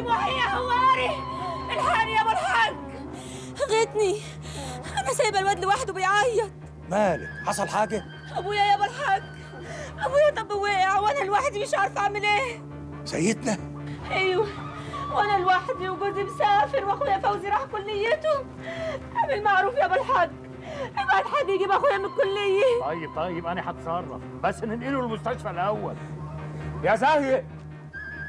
محي يا هواري. الحقني يا أبو الحاج غتني أنا سايبه الواد لوحده بيعيط. مالك؟ حصل حاجة؟ أبويا يا أبو الحاج. أبويا طب وقع وأنا لوحدي مش عارفة أعمل إيه. سيدنا؟ أيوه وأنا لوحدي وجوزي مسافر وأخويا فوزي راح كليته. أعمل معروف يا أبو الحاج. ابعت حد يجيب أخويا من الكلية. طيب طيب أنا هتصرف بس ننقله المستشفى الأول. يا زاهية.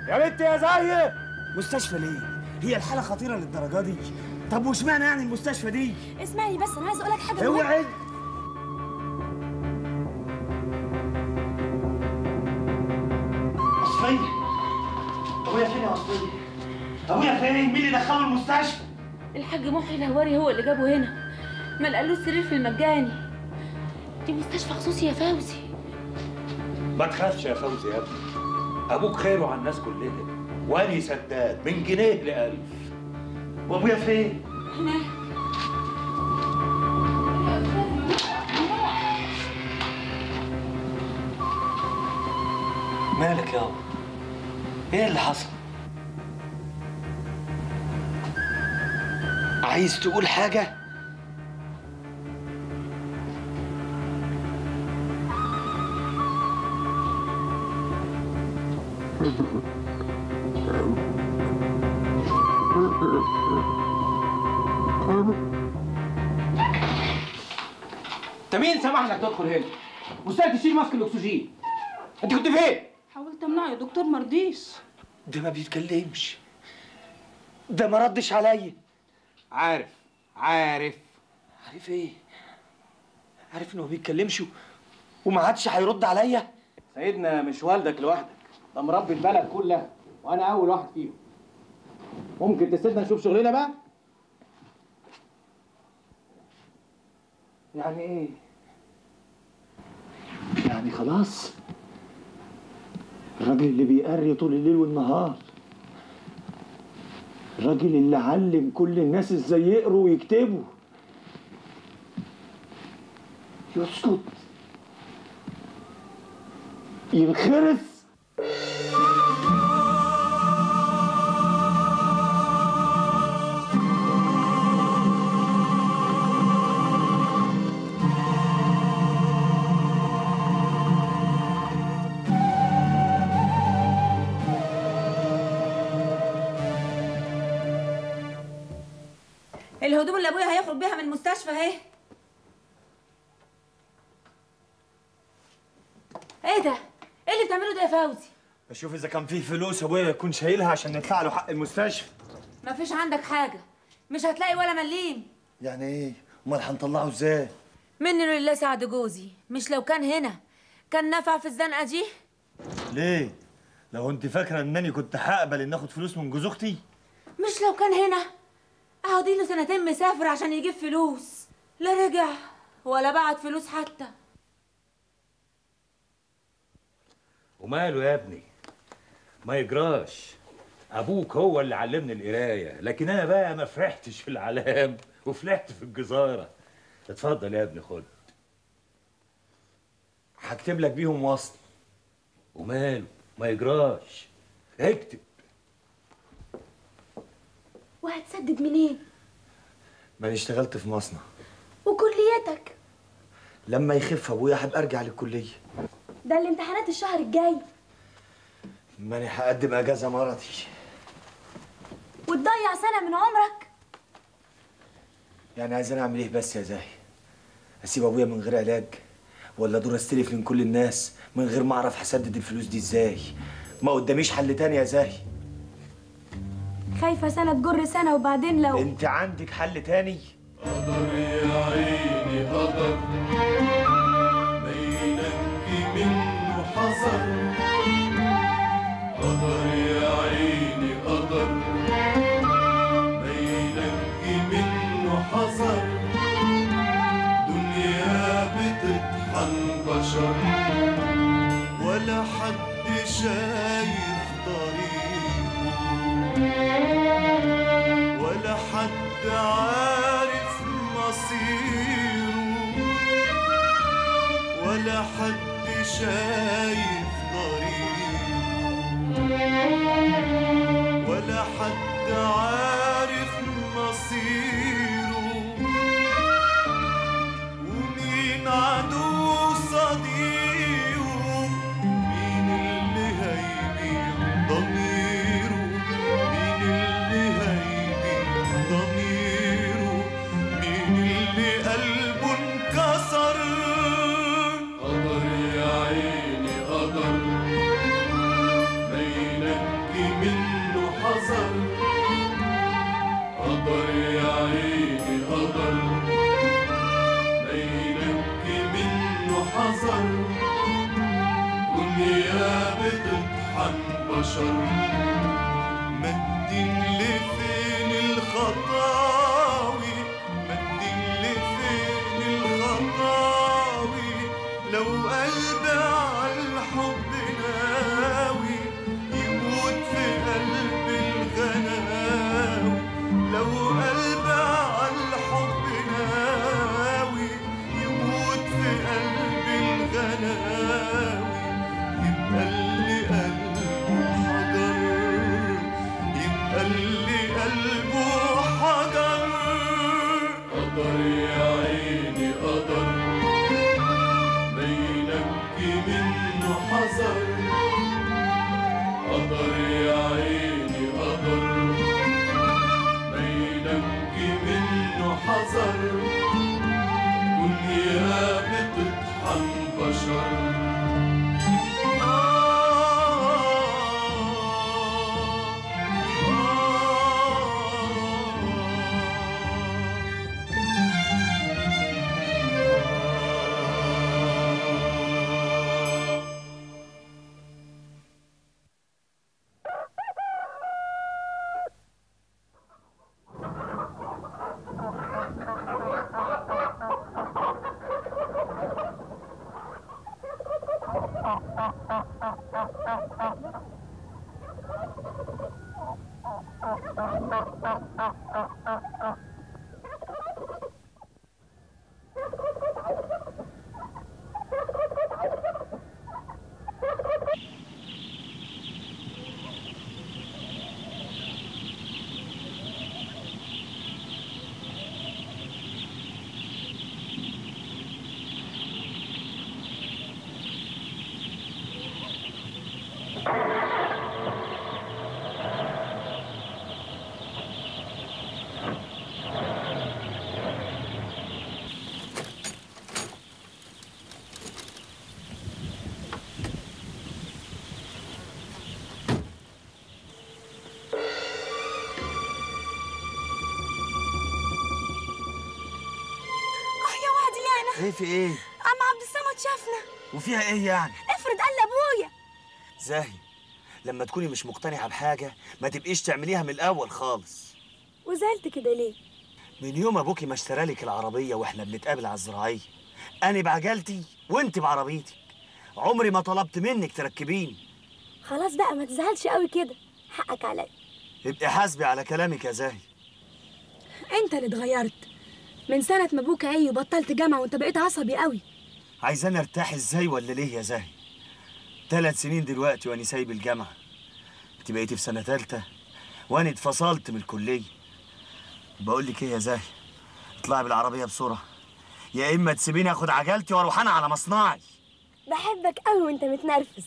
يا بنت يا زاهية. مستشفى ليه؟ هي الحالة خطيرة للدرجة دي. طب واشمعنى يعني المستشفى دي؟ اسمعني بس أنا عايز أقول لك حاجة أوعي. أصفية. أبويا فين يا أصفية؟ أبويا فين؟ مين اللي دخله المستشفى؟ الحاج محي الهواري هو اللي جابه هنا. ما لقالوش سرير في المجاني. دي مستشفى خصوصي يا فوزي. ما تخافش يا فوزي يا ابني. أبوك خيره على الناس كلها. وأني سداد من جنيه لألف وأبويا فين؟ هناك مالك يابا؟ إيه اللي حصل؟ عايز تقول حاجة؟ انت مين سمح لك تدخل هنا؟ مستعد تشيل ماسك الأكسجين أنت كنت فين؟ حاولت امنعه يا دكتور مرضيش ده ما بيتكلمش ده ما ردش عليا عارف عارف عارف إيه؟ عارف إنه ما بيتكلمش وما عادش هيرد عليا؟ سيدنا مش والدك لوحدك ده مربي البلد كلها وأنا أول واحد فيهم ممكن تسيبنا نشوف شغلنا بقى؟ يعني إيه؟ يعني خلاص. الراجل اللي بيقري طول الليل والنهار. الراجل اللي علم كل الناس إزاي يقروا ويكتبوا. يسكت. ينخرس بيها من المستشفى اهي. إيه ده؟ إيه اللي بتعمله ده يا فوزي؟ بشوف إذا كان فيه فلوس أبويا يكون شايلها عشان ندفع له حق المستشفى. مفيش عندك حاجة. مش هتلاقي ولا مليم. يعني إيه؟ أمال هنطلعه إزاي؟ مني لله سعد جوزي. مش لو كان هنا. كان نفع في الزنقة دي. ليه؟ لو أنت فاكرة إنني كنت هقبل ان اخد فلوس من جوز أختي. مش لو كان هنا. له سنتين مسافر عشان يجيب فلوس. لا رجع ولا بعت فلوس حتى. وماله يا ابني؟ ما يجراش. أبوك هو اللي علمني القراية لكن أنا بقى ما فرحتش في العلام وفلحت في الجزارة. اتفضل يا ابني خد. هكتب لك بيهم وصل. وماله؟ ما يجراش. اكتب. وهتسدد منين؟ ما أنا اشتغلت في مصنع. وكليتك؟ لما يخف أبويا هبقى ارجع للكلية. ده الامتحانات الشهر الجاي. ما أنا هقدم أجازة مرضي. وتضيع سنة من عمرك؟ يعني عايز أنا أعمل إيه بس يا زاهي؟ أسيب أبويا من غير علاج؟ ولا دور أستلف من كل الناس من غير ما أعرف هسدد الفلوس دي إزاي؟ ما قداميش حل تاني يا زاهي. خايفة سنة تجر سنة وبعدين لو انت عندك حل تاني. يا عيني قدر ما ينجي منه حذر. قدر يا عيني قدر ما ينجي منه حذر. دنيا بتطحن بشر ولا حد شايف ولا حد عارف مصيره. ولا حد شايف طريقه ولا حد عارف مصيره. ومين عدو بتطحن حذر دنيا بتطحن بشر. أنا إيه؟ عم عبد الصمد شافنا. وفيها إيه يعني؟ افرض قال لأبويا. زاهي لما تكوني مش مقتنعة بحاجة ما تبقيش تعمليها من الأول خالص. وزعلت كده ليه؟ من يوم أبوكي ما اشترالك العربية وإحنا بنتقابل على الزراعية أنا بعجلتي وأنت بعربيتك عمري ما طلبت منك تركبيني. خلاص بقى ما تزعلش قوي كده. حقك عليا. ابقي حاسبي على كلامك يا زاهي. انت اللي اتغيرت. من سنة ما أبوك عي وبطلت جامعة وأنت بقيت عصبي قوي. عايزاني أرتاح إزاي ولا ليه يا زاهي؟ ثلاث سنين دلوقتي وأنا سايب الجامعة. أنت بقيتي في سنة ثالثه وأنا اتفصلت من الكلية. بقول لك إيه يا زاهي؟ اطلعي بالعربية بسرعة. يا إما تسيبيني آخد عجلتي وأروح أنا على مصنعي. بحبك قوي وأنت متنرفز.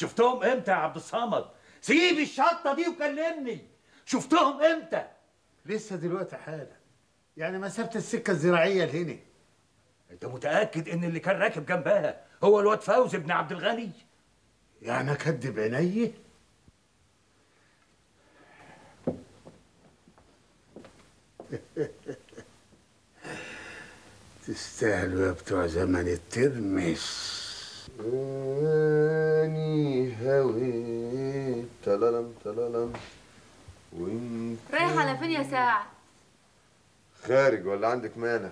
شفتهم إمتى يا عبد الصمد؟ سيب الشطة دي وكلمني. شفتهم إمتى؟ لسه دلوقتي حالا. يعني مسافة السكة الزراعية لهنا. انت متأكد ان اللي كان راكب جنبها هو الواد فوزي ابن عبد الغني؟ يعني أكدب عيني؟ تستاهلوا يا بتوع زمن الترمس. اني هويت تلالم تلالم. وانت رايح على فين يا ساعة؟ خارج ولا عندك مانع؟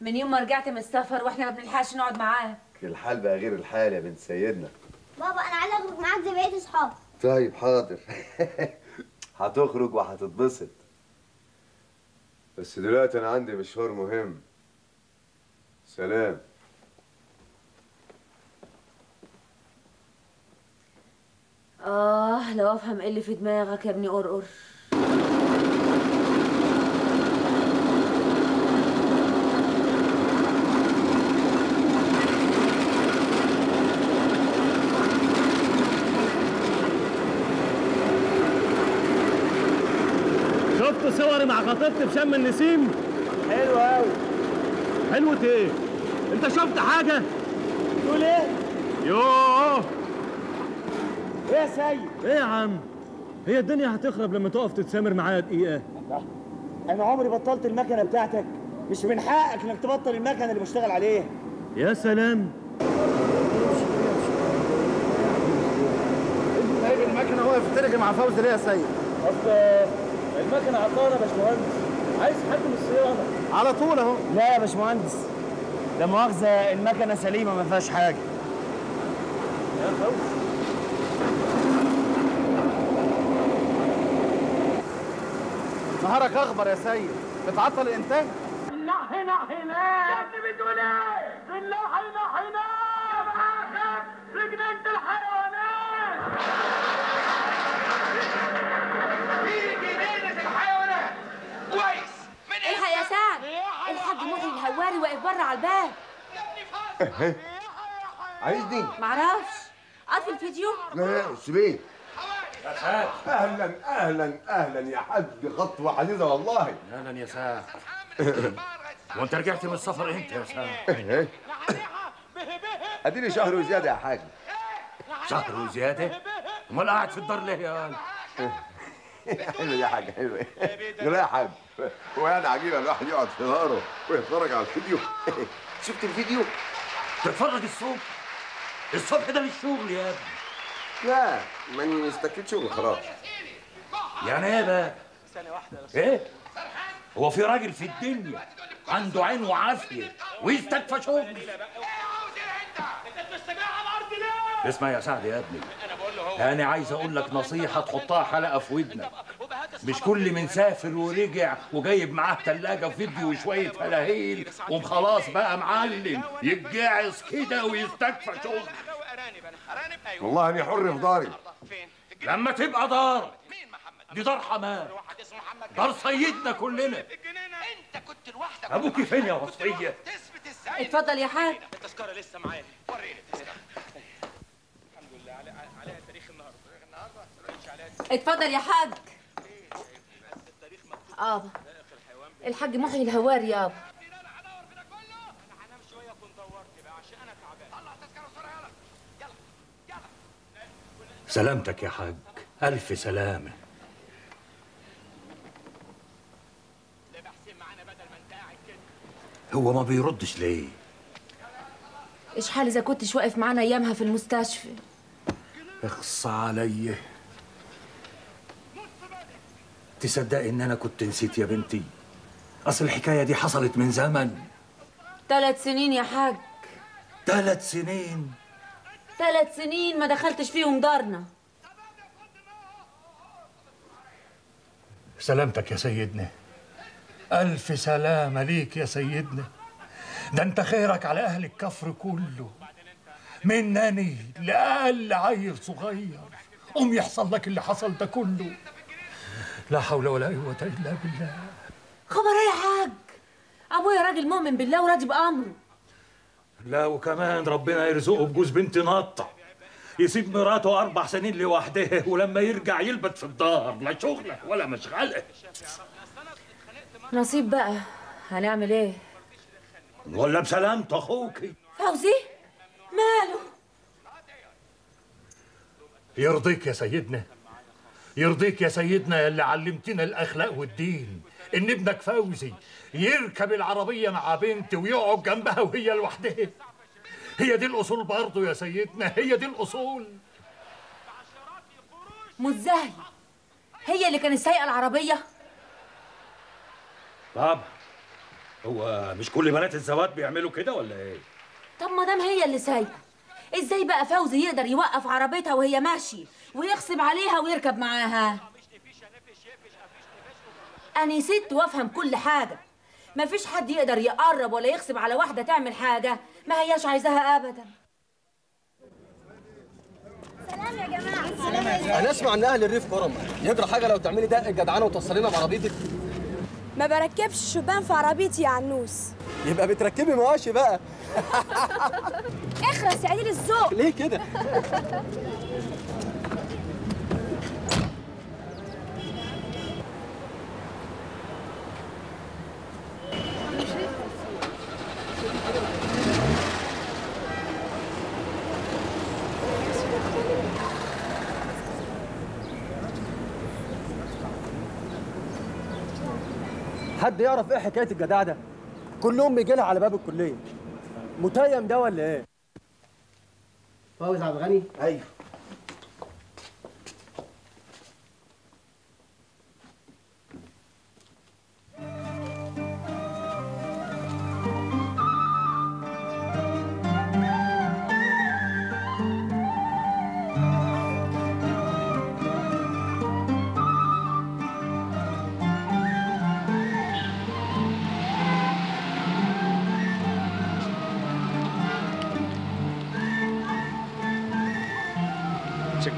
من يوم ما رجعت من السفر وإحنا ما بنلحقش نقعد معاك. الحال بقى غير الحال يا بنت سيدنا. بابا أنا عايزه اخرج معاك زي بقية اصحابي طيب حاضر. هتخرج وهتتبسط. بس دلوقتي أنا عندي مشوار مهم. سلام. آه لو أفهم إيه اللي في دماغك يا ابني قرقر شفت صوري مع خطيبتي في شم النسيم؟ حلو قوي حلوة إيه؟ أنت شفت حاجة؟ تقول إيه؟ يوه إيه يا سيد؟ إيه يا عم؟ هي الدنيا هتخرب لما تقف تتسامر معايا دقيقة. أنا عمري بطلت المكنة بتاعتك. مش من حقك إنك تبطل المكنة اللي بشتغل عليها. يا سلام. سايب المكنة واقف ترجع مع فوزي ليه يا سيد؟ أصل المكنة عطارة يا باشمهندس. عايز حد من الصيانة. على طول أهو. لا يا باشمهندس. لا مؤاخذة المكنة سليمة ما فيهاش حاجة. يا فوزي. نهارك اخبر يا سيد. بتعطل الإنتاج؟ نحي نحي يا ابني بتقول إيه؟ بنحي نحي يا معاك في جنينة الحيوانات. في جنينة الحيوانات. كويس. الحق يا سعد. الحاج محي الهواري واقف بره على الباب. عايزني؟ معرفش. قطف الفيديو. لا لا سيبيه. يا أهلا أهلا أهلا يا حاج خطوه عزيزه والله أهلا يا سعد وأنت رجعت من السفر إمتى يا سعد؟ إيه؟ أديني شهر وزيادة يا حاج شهر وزيادة؟ أمال قاعد في الدار ليه يا؟ حلو يا حاج حلو لا يا حاج هو يعني عجيبة الواحد يقعد في داره ويتفرج على الفيديو شفت الفيديو؟ تتفرج الصبح الصبح ده مش شغل يا ابني لا ما استكفيت شغل خلاص يعني إيه بقى؟ إيه؟ هو في راجل في الدنيا عنده عين وعافية ويستكفى شغل اسمع يا سعد يا ابني. أنا عايز أقول لك نصيحة تحطها حلقة في ودنك. مش كل من سافر ورجع وجايب معاه تلاجة فيديو وشوية هلاهيل وخلاص بقى معلم. يتجعص كده ويستكفى شغل والله أني حر في داري. لما تبقى دار دي دار حمام. دار سيدنا كلنا. أبوك فين يا وصفية؟ اتفضل يا حاج. التذكرة لسه معايا. وريني التذكرة. الحمد لله عليها تاريخ النهارده. تاريخ النهارده؟ اتفضل يا حاج. ابا الحاج محي الهواري يابا. سلامتك يا حاج. ألف سلامة. هو ما بيردش ليه؟ إيش حال إذا كنتش واقف معانا أيامها في المستشفى؟ اخص عليا تصدقي إن أنا كنت نسيت يا بنتي؟ أصل الحكاية دي حصلت من زمن. ثلاث سنين يا حاج. ثلاث سنين؟ ثلاث سنين ما دخلتش فيهم دارنا. سلامتك يا سيدنا. ألف سلامة ليك يا سيدنا. ده أنت خيرك على أهل الكفر كله. منني لأقل عيل صغير. قوم يحصل لك اللي حصل ده كله. لا حول ولا قوة إلا بالله. خبر إيه يا حاج. أبويا راجل مؤمن بالله وراضي بامره لا وكمان ربنا يرزقه بجوز بنت نطع يسيب مراته أربع سنين لوحدها ولما يرجع يلبت في الدار لا شغلة ولا مشغلة. نصيب بقى. هنعمل إيه؟ ولا بسلامة أخوكي. فوزي؟ ماله؟ يرضيك يا سيدنا. يرضيك يا سيدنا يا اللي علمتنا الأخلاق والدين. إن ابنك فوزي يركب العربية مع بنت ويقعد جنبها وهي لوحدها. هي دي الأصول برضه يا سيدنا هي دي الأصول. مزاهي هي اللي كانت سايقة العربية؟ طب هو مش كل بنات الزواج بيعملوا كده ولا إيه؟ طب ما دام هي اللي سايقة إزاي بقى فوزي يقدر يوقف عربيتها وهي ماشية ويغصب عليها ويركب معاها؟ أنا ست وافهم كل حاجة. مفيش حد يقدر يقرب ولا يغصب على واحدة تعمل حاجة. ما هياش عايزاها ابدا. سلام يا جماعة. أنا اسمع إن أهل الريف كرم. يجرى حاجة لو تعملي دق جدعانه وتوصلينا بعربيتك ما بركبش شبان في عربيتي يا عنوس. يبقى بتركبي مواشي بقى. اخرس يا قليل الذوق. ليه كده؟ حد يعرف إيه حكاية الجدع ده؟ كل يوم بيجي لها على باب الكلية. متيم ده ولا إيه؟ فوز عبد الغني؟ أيوه.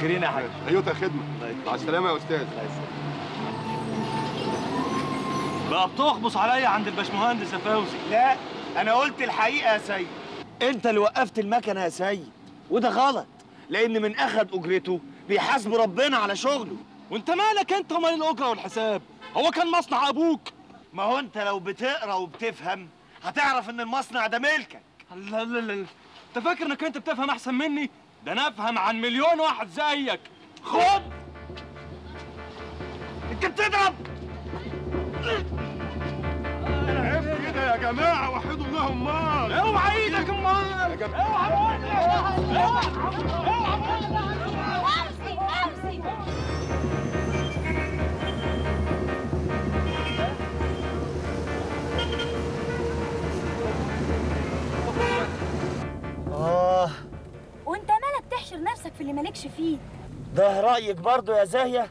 متشكرين يا حاج. أيوه خدمه مع السلامة يا أستاذ. بقى بتخبص عليا عند الباشمهندس يا فوزي. لا أنا قلت الحقيقة يا سيد. أنت اللي وقفت المكنة يا سيد وده غلط لأن من اخد أجرته بيحاسب ربنا على شغله. وأنت مالك أنت ومال الأجرة والحساب؟ هو كان مصنع أبوك. ما هو أنت لو بتقرأ وبتفهم هتعرف إن المصنع ده ملكك. لا لا لا أنت فاكر إنك أنت بتفهم أحسن مني؟ ده أنا أفهم عن مليون واحد زيك. خد! أنت بتضرب! كده يا جماعة وحدوا الله امال أوعى إيدك امال اوعى. أوعى امسك آه. وأنت تحشر نفسك في اللي مالكش فيه. ده رأيك برضه يا زاهية؟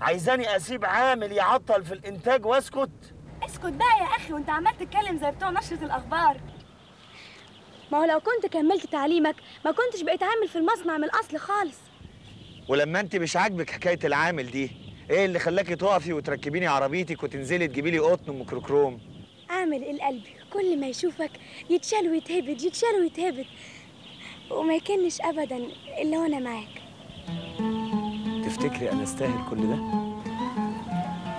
عايزاني أسيب عامل يعطل في الإنتاج وأسكت؟ اسكت بقى يا أخي وأنت عمال تتكلم زي بتوع نشرة الأخبار. ما هو لو كنت كملت تعليمك ما كنتش بقيت عامل في المصنع من الأصل خالص. ولما أنت مش عاجبك حكاية العامل دي إيه اللي خلاكي تقفي وتركبيني عربيتي وتنزلي تجيبي لي قطن وميكروكروم؟ عامل القلب كل ما يشوفك يتشال ويتهبد يتشال ويتهبد وما يكنش ابدا إلا وأنا معاك. تفتكري أنا أستاهل كل ده؟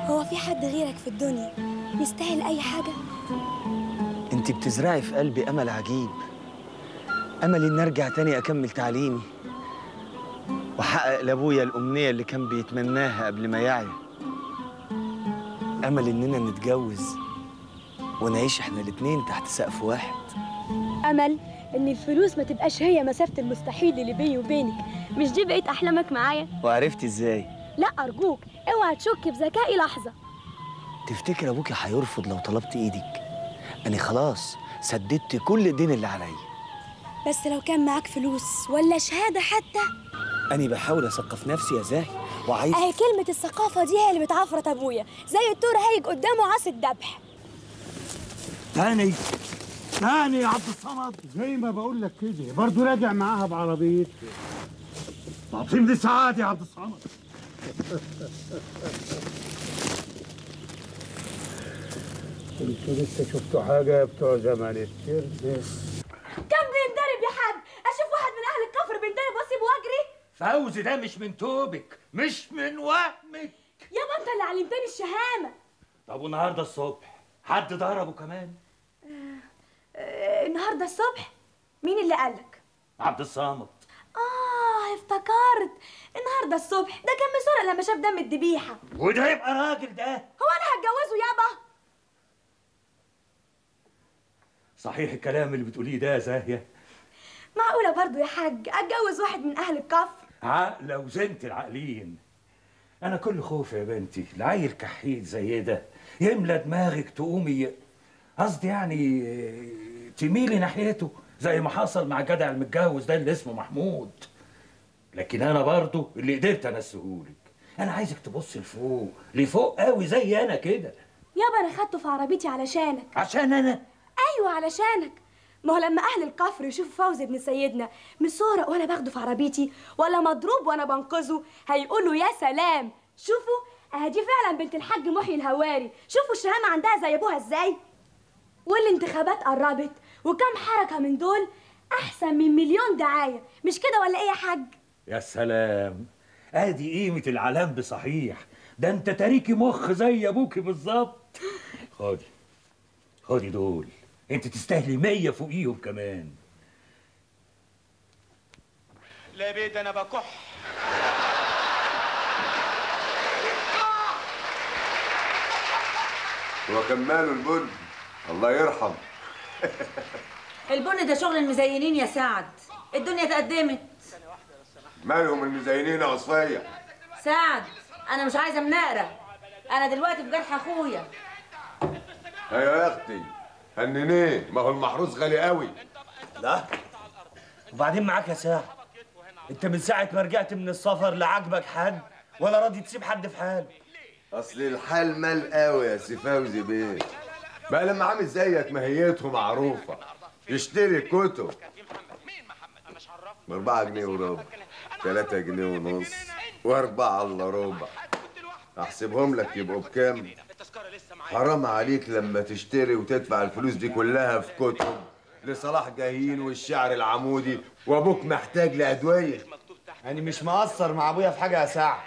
هو في حد غيرك في الدنيا يستاهل أي حاجة؟ أنت بتزرعي في قلبي أمل عجيب. امل ان أرجع تاني أكمل تعليمي. وأحقق لأبويا الأمنية اللي كان بيتمناها قبل ما يعيا أمل إننا نتجوز ونعيش إحنا الاتنين تحت سقف واحد. أمل؟ إن الفلوس ما تبقاش هي مسافة المستحيل اللي بيني وبينك. مش دي بقيت أحلامك معايا؟ وعرفتي إزاي؟ لا أرجوك أوعى تشك بذكائي لحظة. تفتكر ابوكي هيرفض لو طلبت إيدك؟ أنا خلاص سددت كل الدين اللي عليا. بس لو كان معاك فلوس ولا شهادة حتى؟ أنا بحاول أثقف نفسي يا زاهي وعايز أهي كلمة الثقافة دي هي اللي بتعفرت أبويا زي التور هايج قدامه عصا الذبح. تاني تاني يا عبد الصمد. زي ما بقول لك كده برضه راجع معاها بعربيتي طب سيب ساعات يا عبد الصمد. أنتوا لسه شفتوا حاجة يا بتوع زمان التربس كان بينضرب يا حاج؟ أشوف واحد من أهل الكفر بينضرب واسيبه وأجري؟ فوزي ده مش من توبك مش من وهمك. يابا انت اللي علمتني الشهامة. طب والنهاردة الصبح حد ضربه كمان؟ النهارده الصبح. مين اللي قالك؟ عبد الصامت آه افتكرت. النهارده الصبح. ده كان مسرق لما شاف دم الذبيحه وده يبقى راجل ده. هو أنا هتجوزه يابا؟ صحيح الكلام اللي بتقوليه ده يا زاهية. معقولة برضو يا حاج؟ أتجوز واحد من أهل الكفر عاقله وزنت العاقلين أنا كل خوف يا بنتي العيل كحيل زي ده. يملى دماغك تقومي قصدي يعني تميلي ناحيته زي ما حصل مع الجدع المتجوز ده اللي اسمه محمود. لكن أنا برضو اللي قدرت انسهولك أنا عايزك تبص لفوق لفوق قوي زي أنا كده. يابا أنا خدته في عربيتي علشانك. عشان أنا؟ أيوه علشانك. ما هو لما أهل الكفر يشوفوا فوزي ابن سيدنا مسورق وأنا باخده في عربيتي ولا مضروب وأنا بنقذه هيقولوا يا سلام. شوفوا اهدي فعلا بنت الحاج محيي الهواري. شوفوا الشهامة عندها زي أبوها إزاي. والانتخابات قربت وكم حركة من دول أحسن من مليون دعاية. مش كده ولا إيه يا حاج؟ يا سلام. آدي قيمة العلام بصحيح. ده أنت تاريكي مخ زي أبوكي بالظبط. خدي خدي دول. أنت تستاهلي مية فوقيهم كمان. لا بيد أنا بكح. هو كان ماله البن. الله يرحم البن ده شغل المزينين يا سعد. الدنيا اتقدمت مالهم المزينين يا وصفيه سعد أنا مش عايزة مناقرة. أنا دلوقتي في جرح أخويا. أيوه يا أختي هننيه. ما هو المحروس غالي قوي. لا. وبعدين معاك يا ساعة أنت من ساعة ما رجعت من السفر لا عاجبك حد ولا راضي تسيب حد في حاله أصل الحال مال قوي يا سي فوزي بيه. بقى لما عامل زيك ماهيته معروفة. يشتري كتب. بأربعة جنيه وربع. تلاتة جنيه ونص. وأربعة إلا ربع. أحسبهم لك يبقوا بكام؟ حرام عليك لما تشتري وتدفع الفلوس دي كلها في كتب لصلاح جاهين والشعر العمودي. وأبوك محتاج لأدوية. يعني مش مقصر مع أبويا في حاجة يا ساعة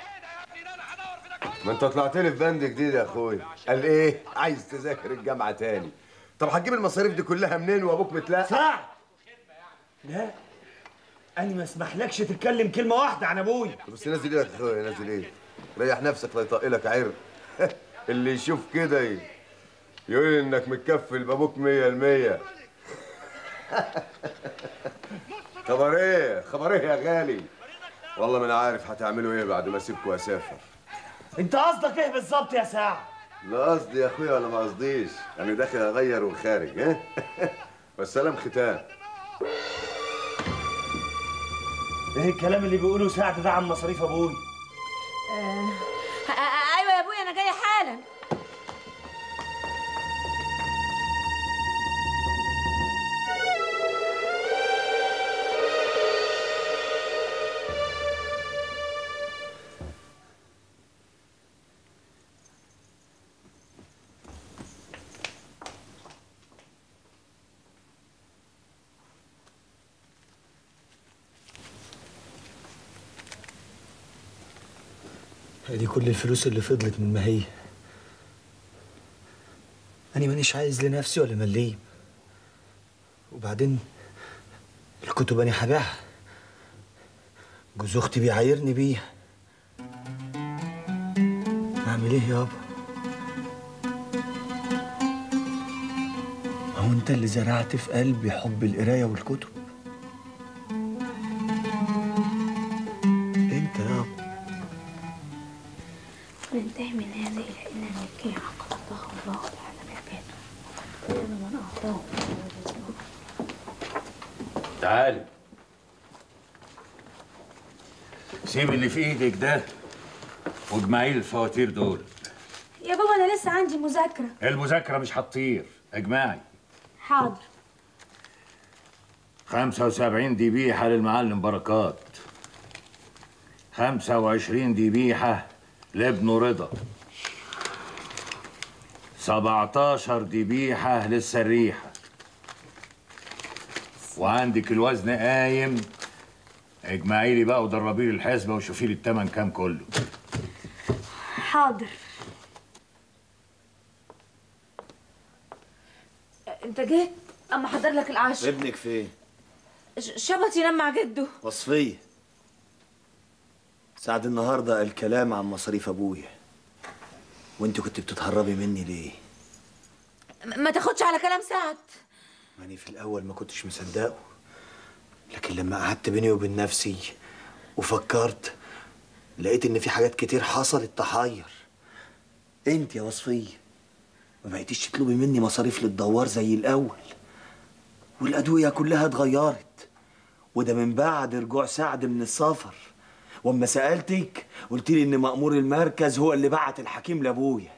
ما انت طلعت لي في بند جديد يا اخويا قال إيه؟ عايز تذاكر الجامعة تاني. طب هتجيب المصاريف دي كلها منين وأبوك متلاقى ساعة لا. أنا ما اسمحلكش تتكلم كلمة واحدة عن ابويا بس نازل إيدك يا اخويا نازل إيدك ريح نفسك لا يطق لك عرق اللي يشوف كده يقول إنك متكفل بأبوك مية المية. خبر إيه خبر إيه يا غالي. والله ما أنا عارف هتعملوا إيه بعد ما اسيبكم وأسافر. انت قصدك إيه بالظبط يا ساعة؟ لا قصدي يا اخويا ولا ما قصديش أنا داخل اغير وخارج ها؟ والسلام ختام. إيه الكلام اللي بيقوله سعد ده عن مصاريف ابويا آه، آه، أيوه يا ابويا أنا جاية حالا. دي كل الفلوس اللي فضلت من ما هي أنا مانيش عايز لنفسي ولا مليم وبعدين الكتب أنا هبيعها جوز أختي بيعايرني بيها. أعمل إيه يابا؟ هو أنت اللي زرعت في قلبي حب القراية والكتب؟ في إيدك ده؟ واجمعي الفواتير دول. يا بابا أنا لسه عندي مذاكرة. المذاكرة مش هتطير. اجمعي. حاضر. 75 ذبيحة للمعلم بركات. 25 ذبيحة لابنه رضا. 17 ذبيحة للسريحة. وعندك الوزن قايم. اجمعي لي بقى ودربي لي الحسبة وشوفي لي التمن كام كله. حاضر. انت جيت؟ اما احضر لك العشاء. ابنك فين؟ شبط ينام مع جده. وصفية سعد النهاردة قال كلام عن مصاريف أبويا. وأنت كنت بتتهربي مني ليه؟ ما تاخدش على كلام سعد. ماني في الأول ما كنتش مصدقه. لكن لما قعدت بيني وبين نفسي وفكرت لقيت إن في حاجات كتير حصلت تحير. أنت يا وصفية ما بقيتيش تطلبي مني مصاريف للدوار زي الأول والأدوية كلها اتغيرت وده من بعد رجوع سعد من السفر. وأما سألتك قلت لي إن مأمور المركز هو اللي بعت الحكيم لأبويا.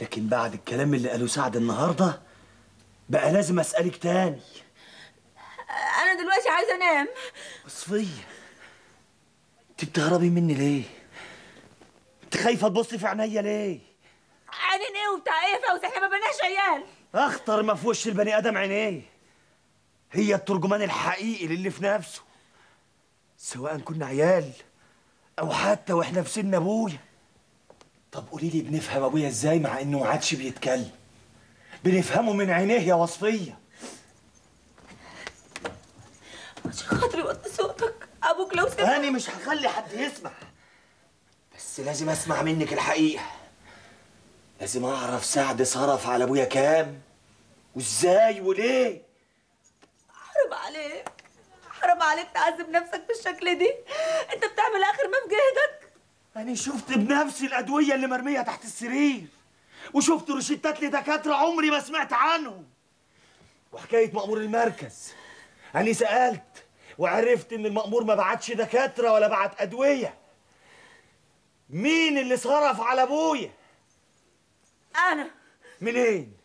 لكن بعد الكلام اللي قاله سعد النهارده بقى لازم أسألك تاني. أنا دلوقتي عايزة أنام. وصفيه انت بتهربي مني ليه؟ انت خايفة تبصي في عينيا ليه؟ عينين إيه وبتاع إيه يا فوزي؟ إحنا ما بناش عيال. أخطر ما في وش البني آدم عينيه. هي الترجمان الحقيقي للي في نفسه. سواء كنا عيال أو حتى وإحنا في سن أبويا. طب قولي لي بنفهم أبويا إزاي مع إنه ما عادش بيتكلم؟ بنفهمه من عينيه يا وصفية. عشان خاطري وطي صوتك. أبوك لو سمع. أنا مش هخلي حد يسمع. بس لازم أسمع منك الحقيقة. لازم أعرف سعد صرف على أبويا كام. وإزاي وليه. حرام عليك. حرام عليك تعذب نفسك بالشكل دي. أنت بتعمل آخر ما في جهدك. أنا شفت بنفسي الأدوية اللي مرمية تحت السرير. وشفت روشتات لدكاترة عمري ما سمعت عنهم. وحكاية مأمور المركز. أنا سألت وعرفت إن المأمور ما بعتش دكاترة ولا بعت أدوية. مين اللي صرف على أبويا؟ أنا. منين؟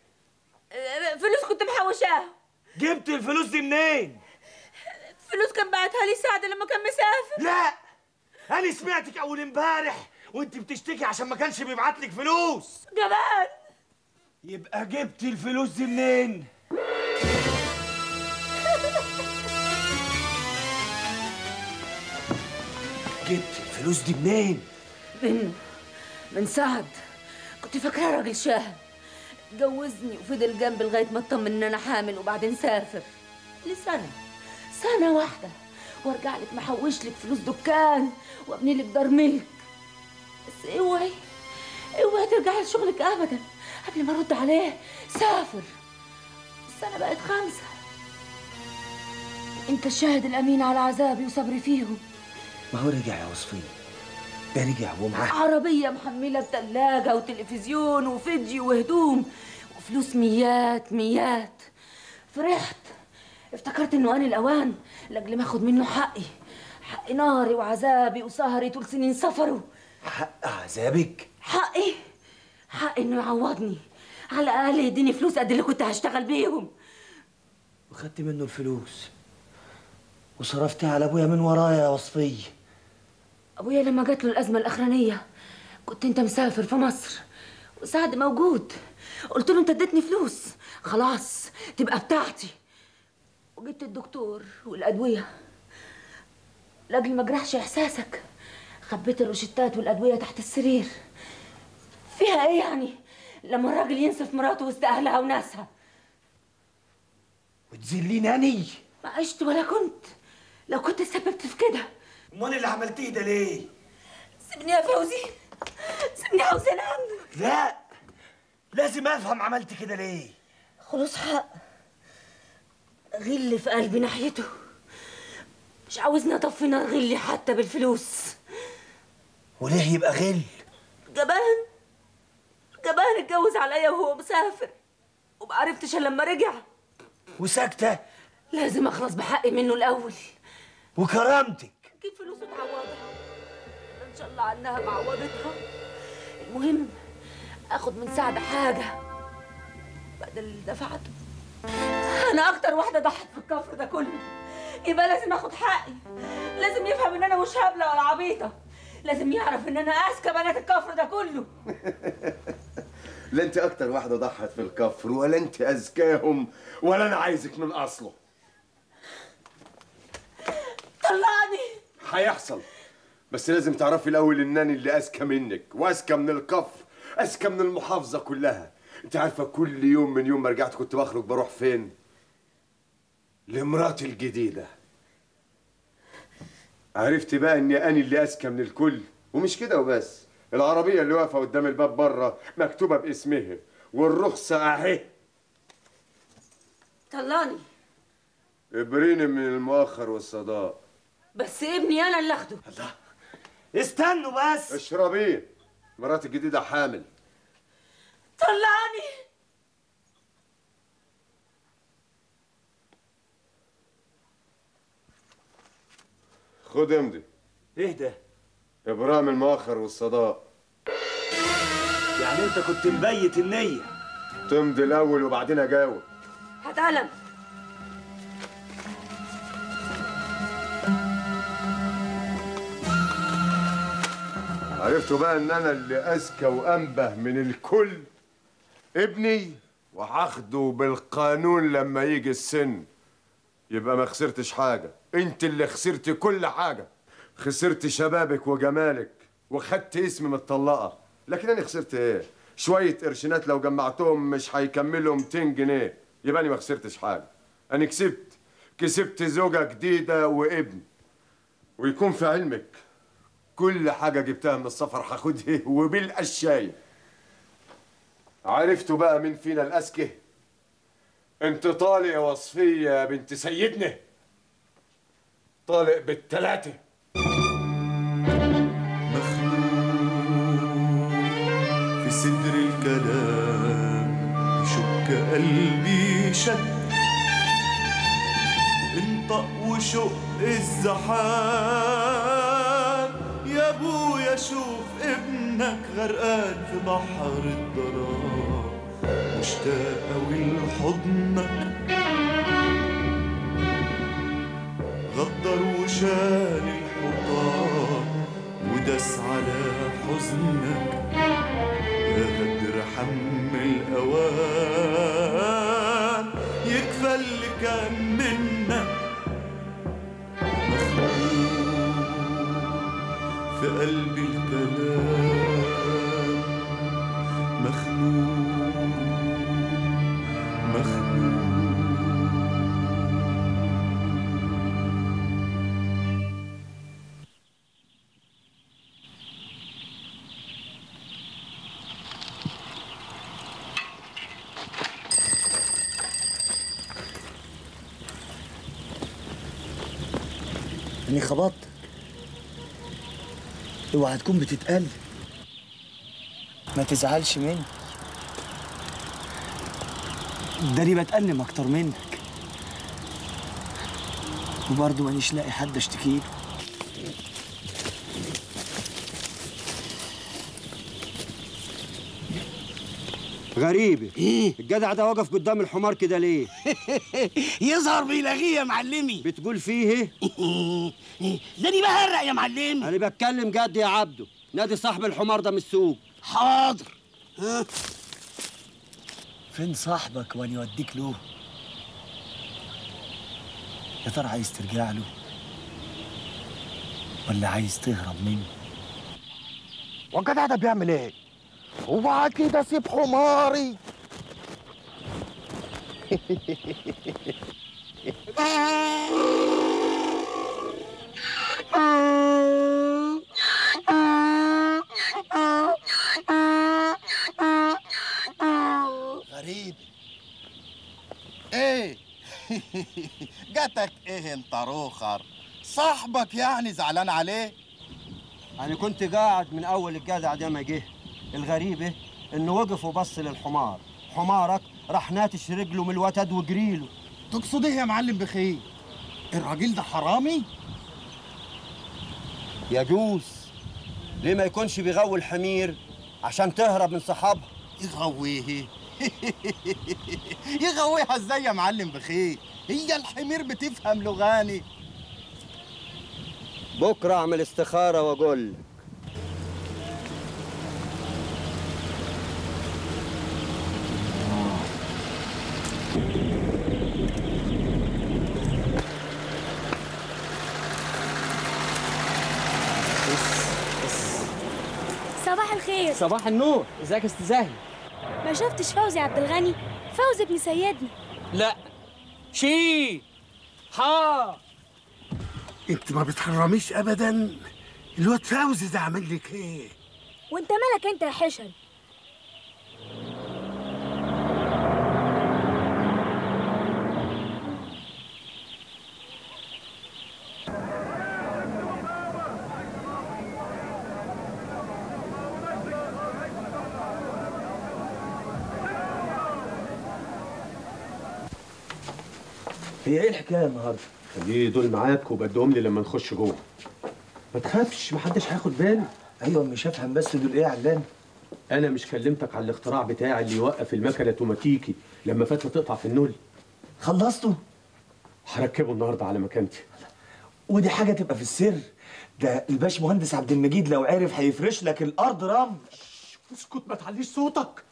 فلوس كنت محوشاها. جبت الفلوس دي منين؟ فلوس كان بعتها لي سعد لما كان مسافر. لا! أنا سمعتك أول امبارح وأنت بتشتكي عشان ما كانش بيبعت لك فلوس. جبان يبقى جبت الفلوس دي منين؟ جبت الفلوس دي منين؟ من من سعد. كنت فاكراه راجل شهم جوزني وفضل جنبي لغاية ما اطمن إن أنا حامل وبعدين سافر. لسنة سنة واحدة. وأرجع لك محوش لك فلوس دكان. وأبني لك دار ملك. بس اوعي اوعي ترجعي لشغلك ابدا. قبل ما أرد عليه سافر. السنة بقت خمسة. أنت الشاهد الأمين على عذابي وصبري فيهم. ما هو رجع يا وصفيه ده رجع ومعاه عربية محملة بتلاجة وتلفزيون وفيديو وهدوم وفلوس ميات ميات. فرحت. افتكرت إنه أنا الأوان. لأجل ما أخد منه حقي. حق ناري وعذابي وسهري طول سنين سفره حق عذابك؟ حقي. حق إنه يعوضني. على الأقل يديني فلوس قد اللي كنت هشتغل بيهم. وخدت منه الفلوس. وصرفتها على أبويا من ورايا يا وصفيه أبويا لما جات له الأزمة الأخرانية كنت أنت مسافر في مصر. وسعد موجود. قلت له أنت اديتني فلوس. خلاص تبقى بتاعتي. وجبت الدكتور والأدوية. لأجل ما أجرحش إحساسك خبيت الروشتات والأدوية تحت السرير. فيها إيه يعني؟ لما الراجل ينسف مراته وسط أهلها وناسها. وتذليني أني؟ ما عشت ولا كنت. لو كنت سببت في كده امال اللي عملتيه ده ليه؟ سيبني يا فوزي. سيبني عاوز انام لا لازم افهم عملت كده ليه. خلاص حق. غل في قلبي ناحيته. مش عاوزني اطفي نار غلي حتى بالفلوس. وليه يبقى غل؟ جبان. جبان اتجوز عليا وهو مسافر. ومعرفتش إلا لما رجع. وساكتة. لازم أخلص بحقي منه الأول. وكرامتك. جيب فلوس وتعوضها إن شاء الله عنها معوضتها المهم اخد من سعد حاجة. بدل اللي دفعته. أنا أكتر واحدة ضحت في الكفر ده كله. يبقى لازم اخد حقي. لازم يفهم إن أنا مش هبلة ولا عبيطة. لازم يعرف إن أنا أذكى بنات الكفر ده كله. لا أنت أكتر واحدة ضحت في الكفر ولا أنت أذكاهم ولا أنا عايزك من أصله طلعني هيحصل. بس لازم تعرفي الأول ان أنا اللي أذكى منك وأذكى من الكفر أذكى من المحافظة كلها. أنت عارفة كل يوم من يوم ما رجعت كنت بخرج بروح فين؟ لمراتي الجديدة. عرفت بقى إني أنا اللي أذكى من الكل ومش كده وبس. العربية اللي واقفة قدام الباب بره مكتوبة باسمها والرخصه اهي طلعني. ابريني من المؤخر والصداق. بس ابني أنا اللي اخده. الله. استنوا بس. اشربيه مراتي الجديدة حامل. طلعني. خد امضي. إيه ده؟ ابرام المؤخر والصداق يعني انت كنت مبيت النية. تمضي الأول وبعدين أجاوب. هات عرفتوا بقى إن أنا اللي أذكى وأنبه من الكل؟ ابني وهاخده بالقانون لما يجي السن. يبقى ما خسرتش حاجة. أنت اللي خسرت كل حاجة. خسرت شبابك وجمالك وخدت اسم متطلقة لكن أنا خسرت إيه؟ شوية قرشينات لو جمعتهم مش هيكملوا 200 جنيه. يبقى أنا ما خسرتش حاجة. أنا كسبت. كسبت زوجة جديدة وابن. ويكون في علمك. كل حاجة جبتها من السفر هاخدها وبالقشاية عرفتوا بقى مين فينا الأذكى؟ انت طالق يا وصفية يا بنت سيدنا. طالق بالتلاتة. في صدر الكلام يشك قلبي شك انطق وشق الزحام أبويا شوف ابنك غرقان في بحر الضرام مشتاق اوي لحضنك. غدر وشال الحطام وداس على حزنك. يا غدر حمل اوان يكفى اللي كان منك في اوعى تكون بتتقل ما تزعلش مني. داري بتألم أكتر منك. وبرضه مانيش لاقي حد اشتكيله غريبة. إيه. الجدع ده واقف قدام الحمار كده ليه؟ يظهر بيلاغيه يا معلمي. بتقول فيه؟ إيه؟ ده بهرق يا معلمي. أنا بتكلم جد يا عبده. نادي صاحب الحمار ده من السوق. حاضر. ها؟ فين صاحبك واني أوديك له؟ يا ترى عايز ترجع له؟ ولا عايز تهرب منه؟ والجدع ده بيعمل إيه؟ اوعى كده سيب حماري. غريب. إيه؟ جاتك إيه أنت روخر؟ صاحبك يعني زعلان عليه؟ أنا كنت قاعد من أول الجدع ده ما جه. الغريبة إنه وقف وبص للحمار. حمارك راح ناتش رجله من الوتد وجريله تقصد إيه يا معلم بخير الراجل ده حرامي؟ يجوز. ليه ما يكونش بيغوي الحمير؟ عشان تهرب من صحابها يغويه. يغويها إزاي يا معلم بخير هي الحمير بتفهم لغاني. بكرة أعمل استخارة وأقول لك صباح النور. إزيك يا أستاذ زاهي ما شفتش فوزي عبد الغني؟ فوزي ابن سيدنا. لا. شي. ها. أنت ما بتحرميش ابدا. الواد فوزي ده عمل لك إيه؟ وأنت مالك أنت يا حشر؟ هي إيه الحكاية النهارده؟ خليه دول معاك وبدهم لي لما نخش جوه. ما تخافش محدش هياخد باله. أيوه مش هفهم بس دول إيه يا علام أنا مش كلمتك على الاختراع بتاعي اللي يوقف المكنة أوتوماتيكي لما فتله تقطع في النول. خلصته؟ هركبه النهارده على مكانتي. ودي حاجة تبقى في السر. ده الباش مهندس عبد المجيد لو عرف هيفرش لك الأرض رمل. اسكت ما تعليش صوتك.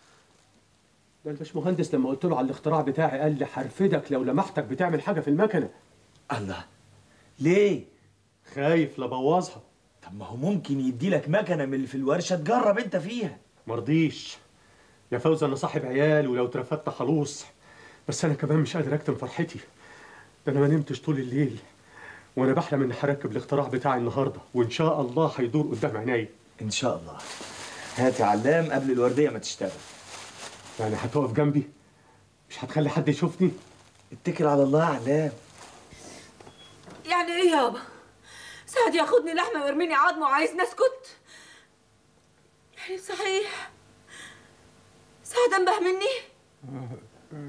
ده الباشمهندس لما قلت له على الاختراع بتاعي قال لي هرفدك لو لمحتك بتعمل حاجة في المكنة. الله. ليه؟ خايف لبوظها طب ما هو ممكن يدي لك مكنة من اللي في الورشة تجرب انت فيها. مرضيش. يا فوزي أنا صاحب عيال ولو اترفدت خلوص بس أنا كمان مش قادر اكتم فرحتي. ده أنا ما نمتش طول الليل. وأنا بحلم اني هركب الاختراع بتاعي النهارده. وان شاء الله هيدور قدام عيني. إن شاء الله. هات يا علام قبل الوردية ما تشتغل. يعني هتقف جنبي. مش هتخلي حد يشوفني؟ اتكل على الله يا علام. يعني إيه يابا؟ سعد ياخدني لحمة ويرميني عظمه وعايزني اسكت يعني صحيح. سعد أنبه مني؟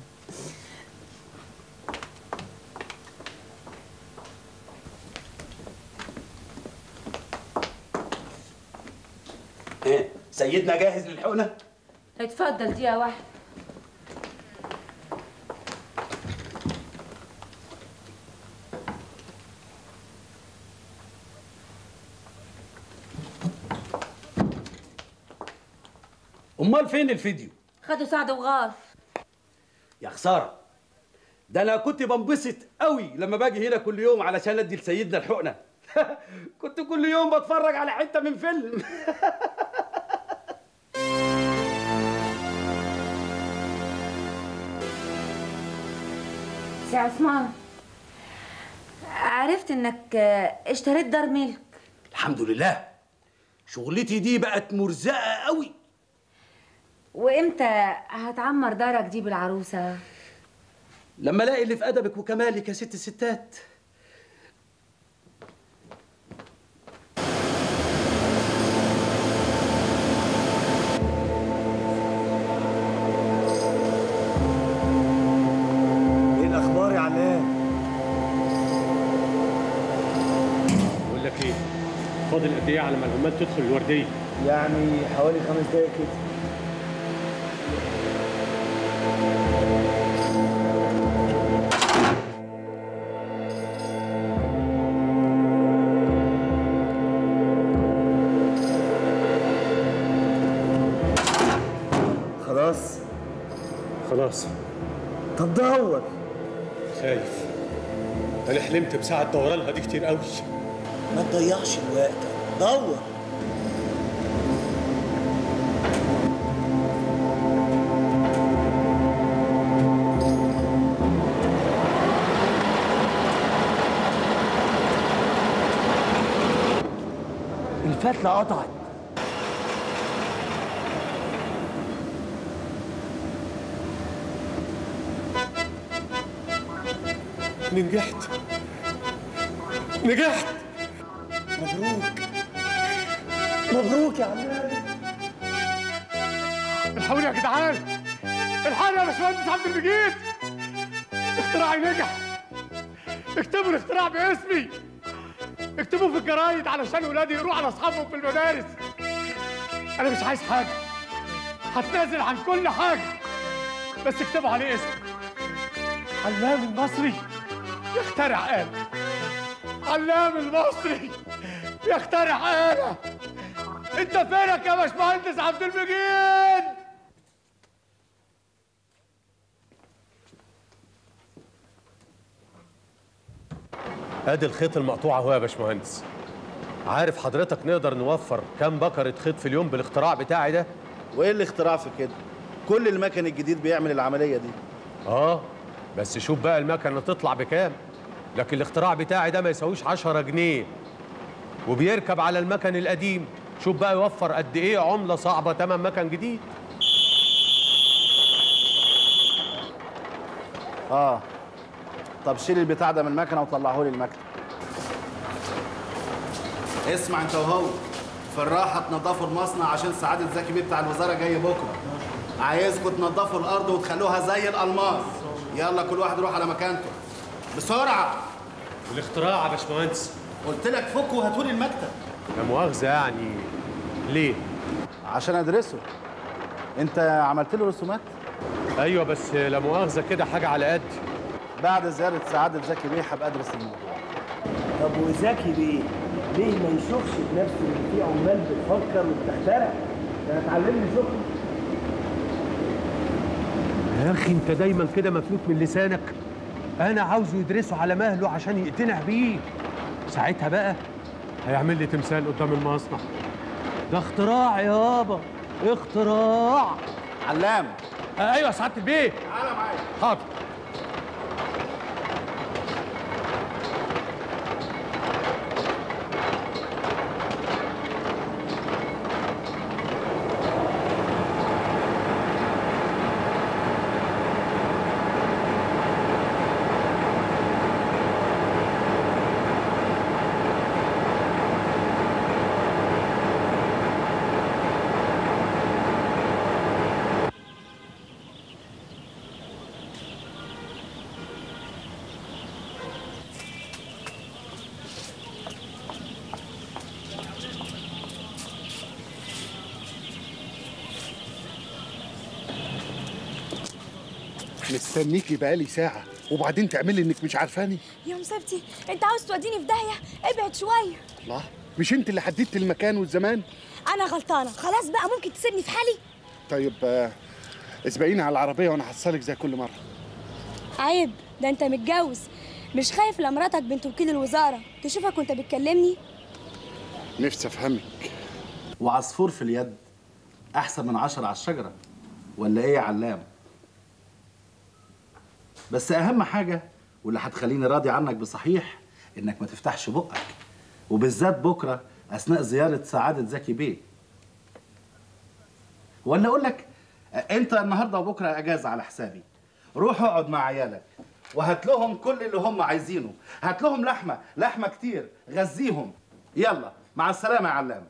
إيه؟ سيدنا جاهز للحقنة؟ اتفضل دقيقة واحدة. أمال فين الفيديو؟ خدوا سعد وغار. يا خسارة. ده أنا كنت بنبسط قوي لما باجي هنا كل يوم علشان أدي لسيدنا الحقنة. كنت كل يوم بتفرج على حتة من فيلم. سي عثمان. عرفت إنك آه، اشتريت دار ملك. الحمد لله. شغلتي دي بقت مرزقة قوي. وإمتى هتعمر دارك دي بالعروسة؟ لما ألاقي اللي في أدبك وكمالك يا ست الستات. إيه على ما العمال تدخل الوردية. يعني حوالي خمس دقايق كده. خلاص؟ خلاص. طب دور خايف. أنا حلمت بساعة دورانها دي كتير قوي ما تضيعش الوقت. دور الفتلة قطعت. نجحت. نجحت. يا الحقوني يا جدعان. الحقني يا باشمهندس عبد المجيد. اختراعي نجح اكتبوا الاختراع باسمي. اكتبوا في الجرايد علشان ولادي يروحوا على أصحابهم في المدارس. أنا مش عايز حاجة. هتنازل عن كل حاجة. بس اكتبوا عليه اسمي. علام المصري يخترع آلة. علام المصري يخترع آلة. انت فينك يا باشمهندس عبد المجيد؟ ادي الخيط المقطوع اهو يا باشمهندس. عارف حضرتك نقدر نوفر كام بكرة خيط في اليوم بالاختراع بتاعي ده؟ وايه الاختراع في كده؟ كل المكن الجديد بيعمل العملية دي. آه بس شوف بقى المكنة تطلع بكام. لكن الاختراع بتاعي ده ما يساويش 10 جنيه. وبيركب على المكن القديم. شوف بقى يوفر قد إيه عملة صعبة تمن مكن جديد. آه. طب شيل البتاع ده من المكنه وطلعه لي المكتب. اسمع انت وهو في الراحة تنضفوا المصنع عشان سعادة زكي بيه بتاع الوزارة جاي بكرة. عايزكم تنضفوا الأرض وتخلوها زي الألماس. يلا كل واحد يروح على مكانته. بسرعة! الاختراع يا باشمهندس. قلت لك فك وهاتولي المكتب. لا مؤاخذه يعني ليه؟ عشان أدرسه. أنت عملت له رسومات؟ أيوه بس لا مؤاخذة كده حاجة على قد. بعد زيارة سعادة زكي بيه هبقى أدرس الموضوع. طب وزكي بيه ليه ما يشوفش بنفسه إن في عمال بتفكر وبتخترع؟ ده أنا اتعلمني شغل يا أخي أنت دايما كده مفلوت من لسانك. أنا عاوزه يدرسه على مهله عشان يقتنع بيه. ساعتها بقى هيعمل لي تمثال قدام المصنع. ده اختراع يابا اختراع. علام آه أيوه يا سعادة البيه تعالى معايا. حاضر. مستنيكي بقالي ساعة. وبعدين تعملي إنك مش عارفاني. يا مصيبتي أنت عاوز توديني في داهية؟ ابعد شوية الله مش أنت اللي حددت المكان والزمان؟ أنا غلطانة. خلاص بقى ممكن تسيبني في حالي؟ طيب آه، اسبقيني على العربية وأنا هحصلك زي كل مرة. عيب ده أنت متجوز. مش خايف لمراتك بنت وكيل الوزارة. تشوفك وأنت بتكلمني؟ نفسي أفهمك. وعصفور في اليد أحسن من عشرة على الشجرة ولا إيه يا علام؟ بس أهم حاجة واللي هتخليني راضي عنك بصحيح إنك ما تفتحش بقك. وبالذات بكرة أثناء زيارة سعادة زكي بيه. ولا أقول لك أنت النهارده وبكرة اجازه على حسابي. روح اقعد مع عيالك. وهات لهم كل اللي هم عايزينه. هات لهم لحمة لحمة كتير. غذيهم. يلا مع السلامة يا علام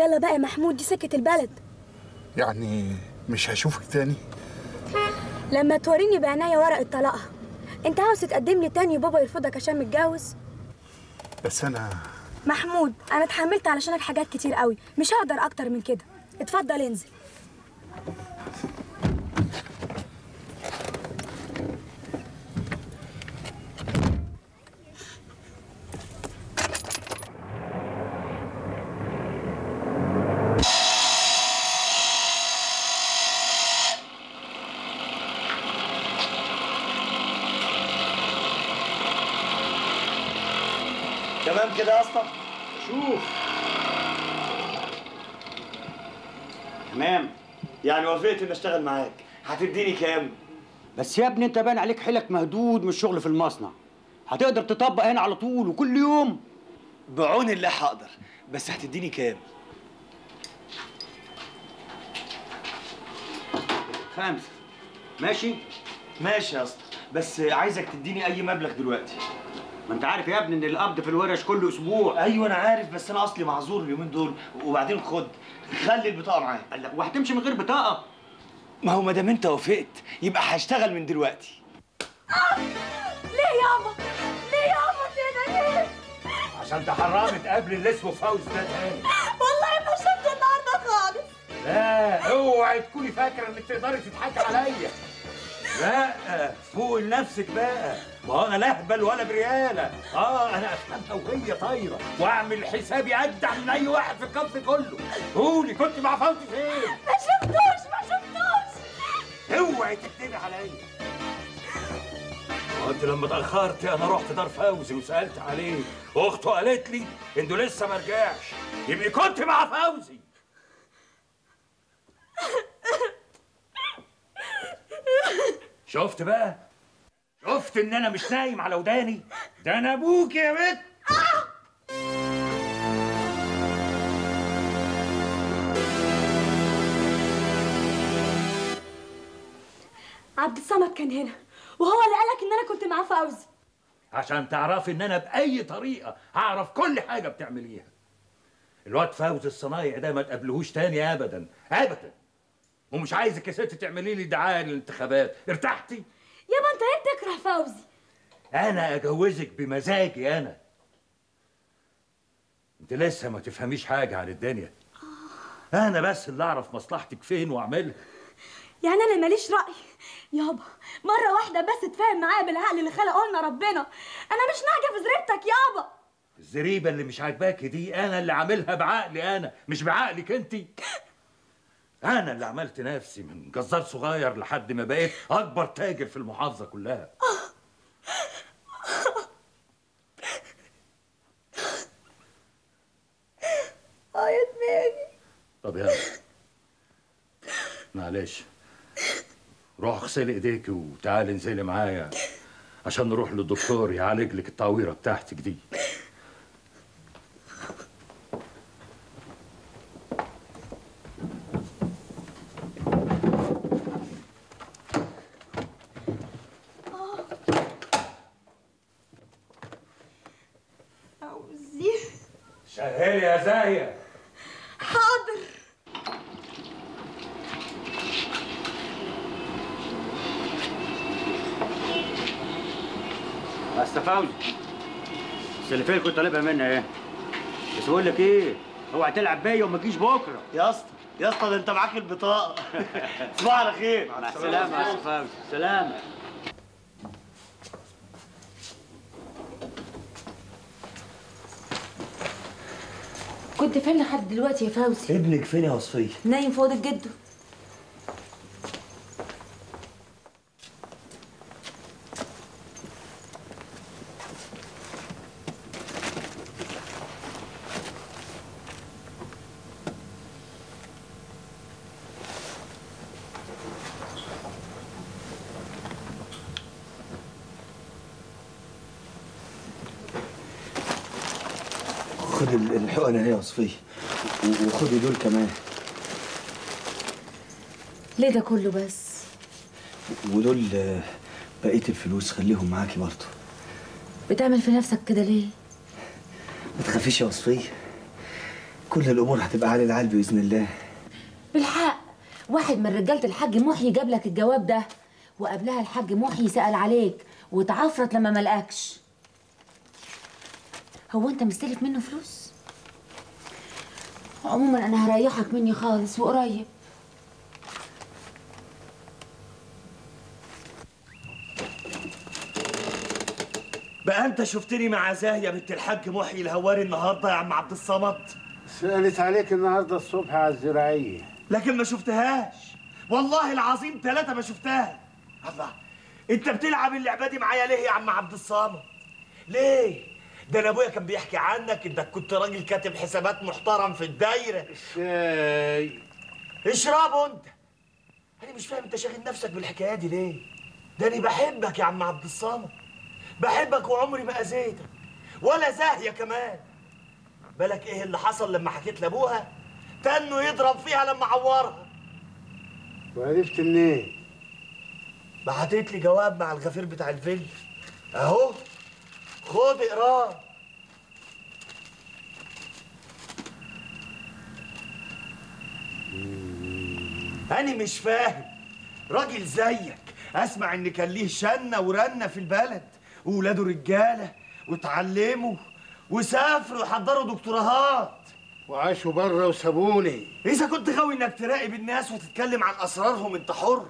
يلا بقى يا محمود دي سكة البلد. يعني مش هشوفك تاني؟ لما توريني بعناية ورقة طلاقها انت عاوز تتقدم لي تاني وبابا يرفضك عشان متجوز؟ بس أنا محمود أنا اتحملت علشانك حاجات كتير قوي مش هقدر أكتر من كده. اتفضل انزل تمام كده يا اسطى شوف تمام وافقت اني اشتغل معاك. هتديني كام؟ بس يا ابني انت باين عليك حيلك مهدود من الشغل في المصنع. هتقدر تطبق هنا على طول وكل يوم. بعون الله هقدر بس هتديني كام؟ خمسة. ماشي؟ ماشي يا اسطى. بس عايزك تديني أي مبلغ دلوقتي. ما انت عارف يا ابني إن القبض في الورش كل أسبوع. أيوه أنا عارف بس أنا أصلي معذور اليومين دول. وبعدين خد خلي البطاقة معايا. وهتمشي من غير بطاقة. ما هو ما دام انت وافقت يبقى هشتغل من دلوقتي. ليه يابا ليه يابا كده ليه؟ عشان تحرمي تقابلي اللي اسمه فوز ده تاني. والله ما شفت النهارده خالص. لا اوعي تكوني فاكرة انك تقدري تضحكي عليا. لا فوق لنفسك بقى. ما هو أنا لا اهبل ولا بريالة. آه أنا افهمها وهي طايرة. واعمل حسابي أجدع من أي واحد في الكف كله. قولي كنت مع فوزي فين؟ ما شفتوش. اوعي تكتبي عليا وانت لما اتاخرت أنا رحت دار فوزي وسألت عليه أخته قالت لي إنه لسه ما رجعش. يبقى كنت مع فوزي. شفت بقى؟ شفت إن أنا مش نايم على وداني؟ ده أنا أبوك يا بنت عبد الصمد كان هنا وهو اللي قالك إن أنا كنت معاه فوزي عشان تعرفي إن أنا بأي طريقة هعرف كل حاجة بتعمليها. الواد فوزي الصنايع ده ما تقابلهوش تاني ابدا ابدا. ومش عايزك يا ست تعملي لي دعاية للانتخابات. ارتحتي. يابا أنت ليه بتكره فوزي أنا أجوزك بمزاجي أنا. أنت لسه ما تفهميش حاجة عن الدنيا. أنا بس اللي أعرف مصلحتك فين وأعملها. يعني أنا ماليش رأي. يابا مره واحدة بس تفاهم معايا بالعقل اللي خلقه لنا ربنا أنا مش ناجه في زريبتك يابا الزريبه اللي مش عاجباكي دي أنا اللي عاملها بعقلي أنا مش بعقلك انت أنا اللي عملت نفسي من جزار صغير لحد ما بقيت اكبر تاجر في المحافظه كلها آه يا دماغي طب يلا معلش روح اغسلي إيديك وتعالي انزلي معايا. عشان نروح للدكتور يعالج لك التعويره بتاعتك دي. شغالي يا زاهية حاضر بس فوزي بس اللي كنت طالبها منها إيه؟ بس بقول لك إيه اوعى تلعب بيا وما تجيش بكرة. يا اسطى يا اسطى ده انت معاك البطاقة. تصبح على خير. مع السلامة يا أستاذ فوزي سلامة. كنت فين لحد دلوقتي يا فوزي؟ ابنك فين يا وصفية؟ نايم في اوضه جده خد ال- الحقنه اهي يا وصفيه و- وخدي دول كمان. ليه ده كله بس؟ ودول آه، بقية الفلوس خليهم معاكي برضه. بتعمل في نفسك كده ليه؟ ما تخافيش يا وصفيه كل الأمور هتبقى على العال بإذن الله. بالحق. واحد من رجالة الحاج محيي جاب لك الجواب ده. وقبلها الحاج محيي سأل عليك واتعفرت لما ملقاكش هو أنت مستلف منه فلوس؟ عموما أنا هريحك مني خالص وقريب. بقى أنت شفتني مع زاهية بنت الحاج محيي الهواري النهارده يا عم عبد الصمد؟ سألت عليك النهارده الصبح على الزراعية. لكن ما شفتهاش. والله العظيم ثلاثة ما شفتها. الله أنت بتلعب اللعبة دي معايا ليه يا عم عبد الصامد ليه؟ ده أنا أبويا كان بيحكي عنك إنك كنت راجل كاتب حسابات محترم في الدايرة. شاي اشربه أنت. أنا مش فاهم أنت شاغل نفسك بالحكاية دي ليه؟ ده أنا بحبك يا عم عبد الصامد بحبك وعمري ما أذيتك ولا زاهية كمان. بالك إيه اللي حصل لما حكيت لأبوها؟ تنه يضرب فيها لما عورها. وعرفت منين؟ بعتت لي جواب مع الغفير بتاع الفيلم أهو. خد اقراه أنا مش فاهم. راجل زيك. اسمع ان كان ليه شنة ورنة في البلد وولاده رجالة واتعلموا وسافروا يحضروا دكتوراهات وعاشوا بره وسابوني. إذا كنت غاوي إنك تراقب الناس وتتكلم عن أسرارهم أنت حر.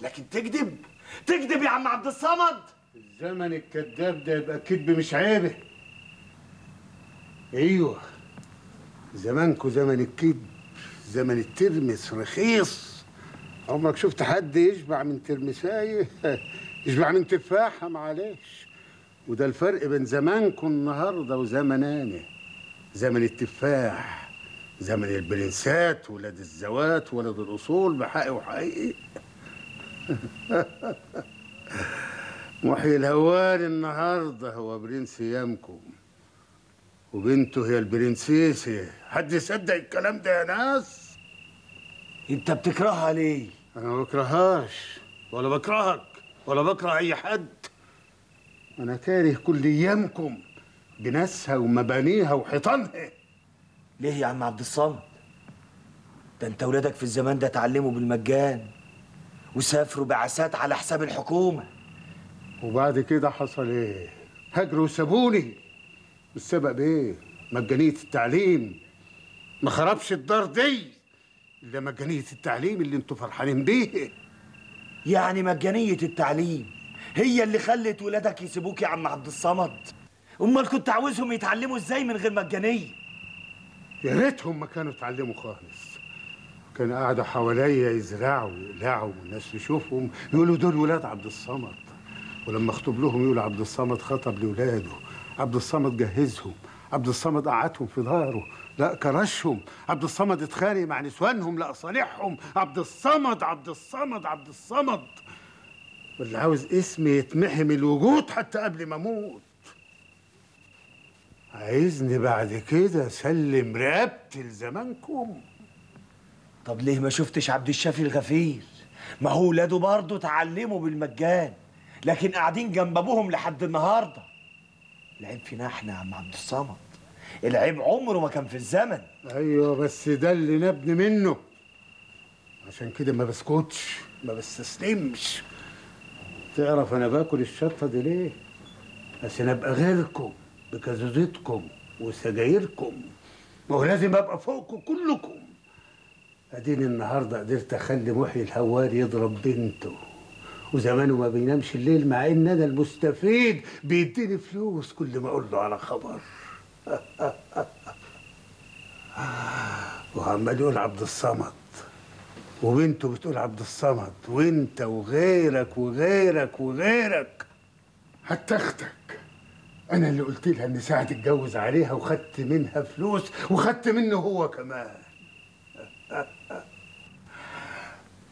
لكن تكذب. تكذب يا عم عبد الصمد. الزمن الكذاب ده يبقى كذب مش عيبه أيوه. زمانكو زمن الكذب زمن الترمس رخيص. عمرك شفت حد يشبع من ترمسايه يشبع من تفاحة؟ معلش. وده الفرق بين زمانكو النهارده وزمنانه زمن التفاح زمن البرنسات ولاد الزوات ولاد الأصول بحق وحقيقي. محيي الهواري النهارده هو برنس ايامكم وبنته هي البرنسيسة حد يصدق الكلام ده يا ناس؟ انت بتكرهها ليه؟ أنا ما بكرهاش ولا بكرهك ولا بكره أي حد. أنا كاره كل ايامكم بناسها ومبانيها وحيطانها. ليه يا عم عبد الصمد؟ ده انت ولادك في الزمان ده اتعلموا بالمجان وسافروا بعثات على حساب الحكومة. وبعد كده حصل إيه؟ هاجروا وسابوني. السبب إيه؟ مجانية التعليم. ما خربش الدار دي. إلا مجانية التعليم اللي أنتوا فرحانين بيه. يعني مجانية التعليم. هي اللي خلت ولادك يسيبوك يا عم عبد الصمد. امال كنت عاوزهم يتعلموا إزاي من غير مجانية يا ريتهم ما كانوا اتعلموا خالص. كانوا قاعدة حواليا يزرعوا ويقلعوا والناس تشوفهم يقولوا دول ولاد عبد الصمد. ولما اخطب لهم يقولوا عبد الصمد خطب لاولاده عبد الصمد جهزهم عبد الصمد قعدهم في داره لا كرشهم عبد الصمد اتخانق مع نسوانهم لا صالحهم عبد الصمد عبد الصمد عبد الصمد. واللي عاوز اسمي يتمحي من الوجود حتى قبل ما أموت. عايزني بعد كده اسلم رقبتي لزمانكم طب ليه ما شفتش عبد الشافي الغفير؟ ما هو ولاده برضه اتعلموا بالمجان. لكن قاعدين جنب أبوهم لحد النهارده. العيب فينا إحنا يا عم عبد الصمد. العيب عمره ما كان في الزمن. أيوه بس ده اللي نبني منه. عشان كده ما بسكتش. ما بستسلمش. تعرف أنا باكل الشطة دي ليه؟ عشان أبقى غيركم بكزوزتكم وسجايركم. ما هو لازم أبقى فوقكم كلكم. أديني النهارده قدرت أخلي محيي الهواري يضرب بنته. وزمانه ما بينامش الليل مع إن أنا المستفيد بيديني فلوس كل ما أقول له على خبر. وعمال يقول عبد الصمد وبنته بتقول عبد الصمد وإنت وغيرك وغيرك وغيرك. حتى أختك. أنا اللي قلت لها إن ساعة اتجوز عليها وخدت منها فلوس وخدت منه هو كمان.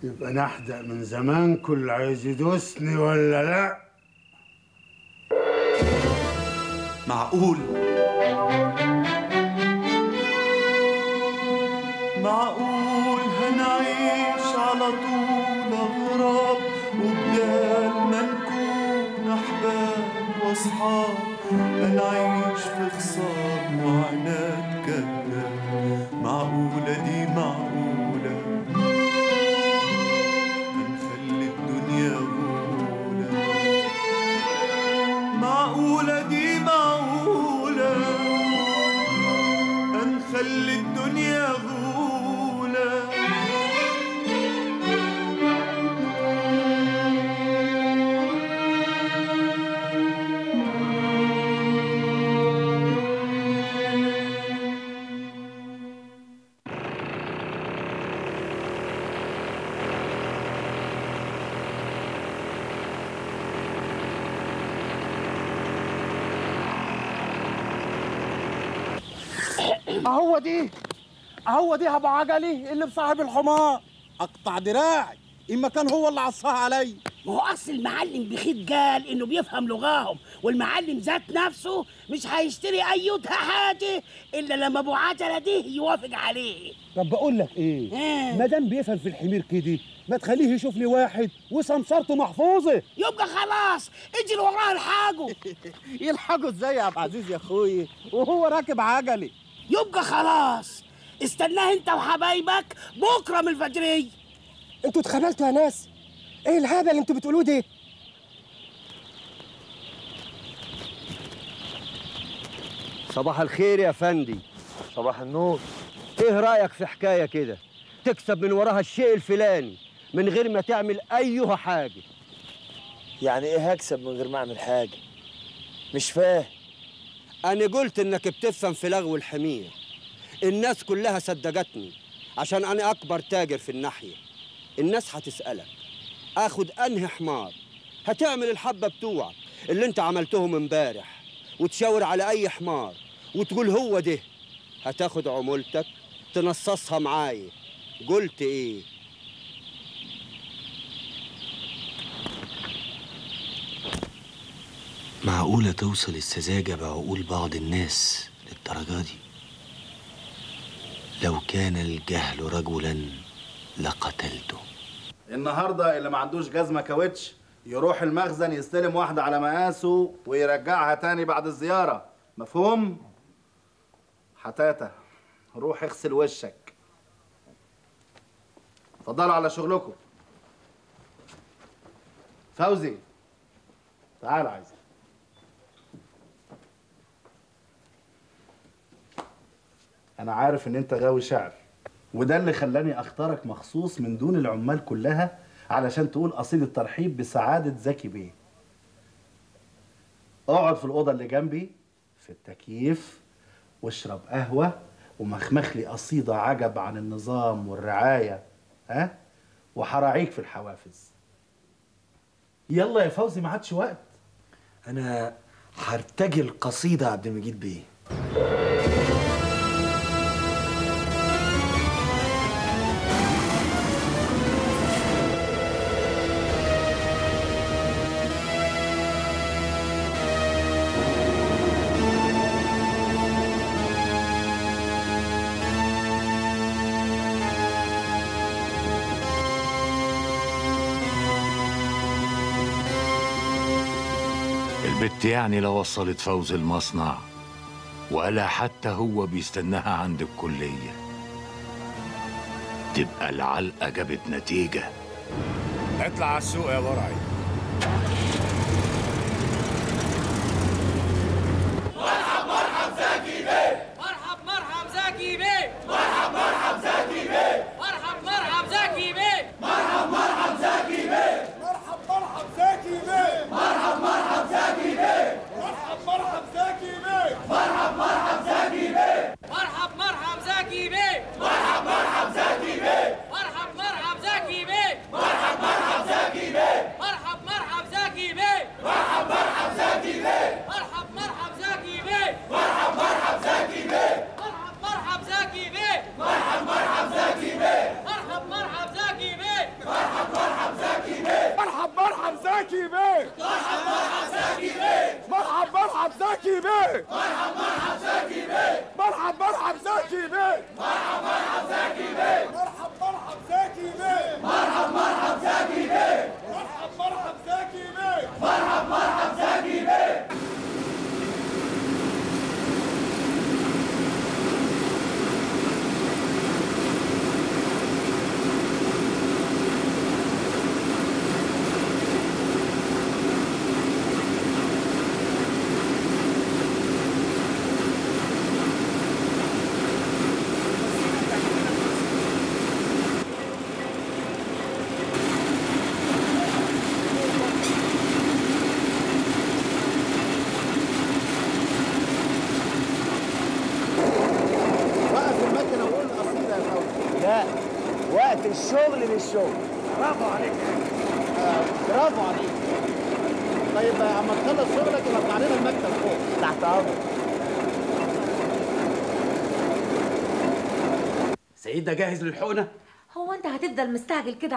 يبقى نحدق من زمان كل عايز يدوسني ولا لا. معقول؟ معقول هنعيش على طول أغراب وبدال ما نكون أحباب وأصحاب هنعيش في خصام اهو دي ابو عجلي اللي بصاحب الحمار. أقطع دراعي اما كان هو اللي عصاها علي ما هو أصل المعلم بخيت قال إنه بيفهم لغاهم والمعلم ذات نفسه مش هيشتري ايوتها حاجة إلا لما أبو عجلة دي يوافق عليه. طب بقول لك إيه؟ ما دام بيفهم في الحمير كده ما تخليه يشوف لي واحد وسمسرته محفوظة. يبقى خلاص اجري وراه الحاجة يلحقوا إزاي يا عبد العزيز يا اخويا وهو راكب عجلي. يبقى خلاص. استناه انت وحبايبك بكرة من الفجريه أنتوا اتخبلتوا يا ناس. إيه الهبل اللي أنتوا بتقولوه ده؟ صباح الخير يا فندي. صباح النور. إيه رأيك في حكاية كده؟ تكسب من وراها الشيء الفلاني من غير ما تعمل أيها حاجة. يعني إيه هكسب من غير ما اعمل حاجة؟ مش فاهم. أنا قلت إنك بتفهم في لغو الحمير. الناس كلها صدقتني عشان أنا أكبر تاجر في الناحية. الناس هتسألك اخد أنهي حمار؟ هتعمل الحبة بتوعك اللي أنت عملتهم امبارح وتشاور على أي حمار وتقول هو ده. هتاخد عمولتك تنصصها معايا. قلت إيه؟ معقولة توصل السذاجة بعقول بعض الناس للدرجة دي؟ لو كان الجهل رجلا لقتلته. النهارده اللي ما عندوش جزمة كاوتش يروح المخزن يستلم واحدة على مقاسه ويرجعها تاني بعد الزيارة. مفهوم؟ حتاتة روح اغسل وشك. اتفضلوا على شغلكم. فوزي تعال عايز أنا عارف إن أنت غاوي شعر وده اللي خلاني أختارك مخصوص من دون العمال كلها علشان تقول قصيدة ترحيب بسعادة زكي بيه. اقعد في الأوضة اللي جنبي في التكييف واشرب قهوة ومخمخ لي قصيدة عجب عن النظام والرعاية ها؟ وحراعيك في الحوافز. يلا يا فوزي ما عادش وقت. أنا هرتجل قصيدة يا عبد المجيد بيه. البت يعني لو وصلت فوز المصنع ولا حتى هو بيستناها عند الكلية. تبقى العلقة جابت نتيجة. اطلع على السوق يا برعي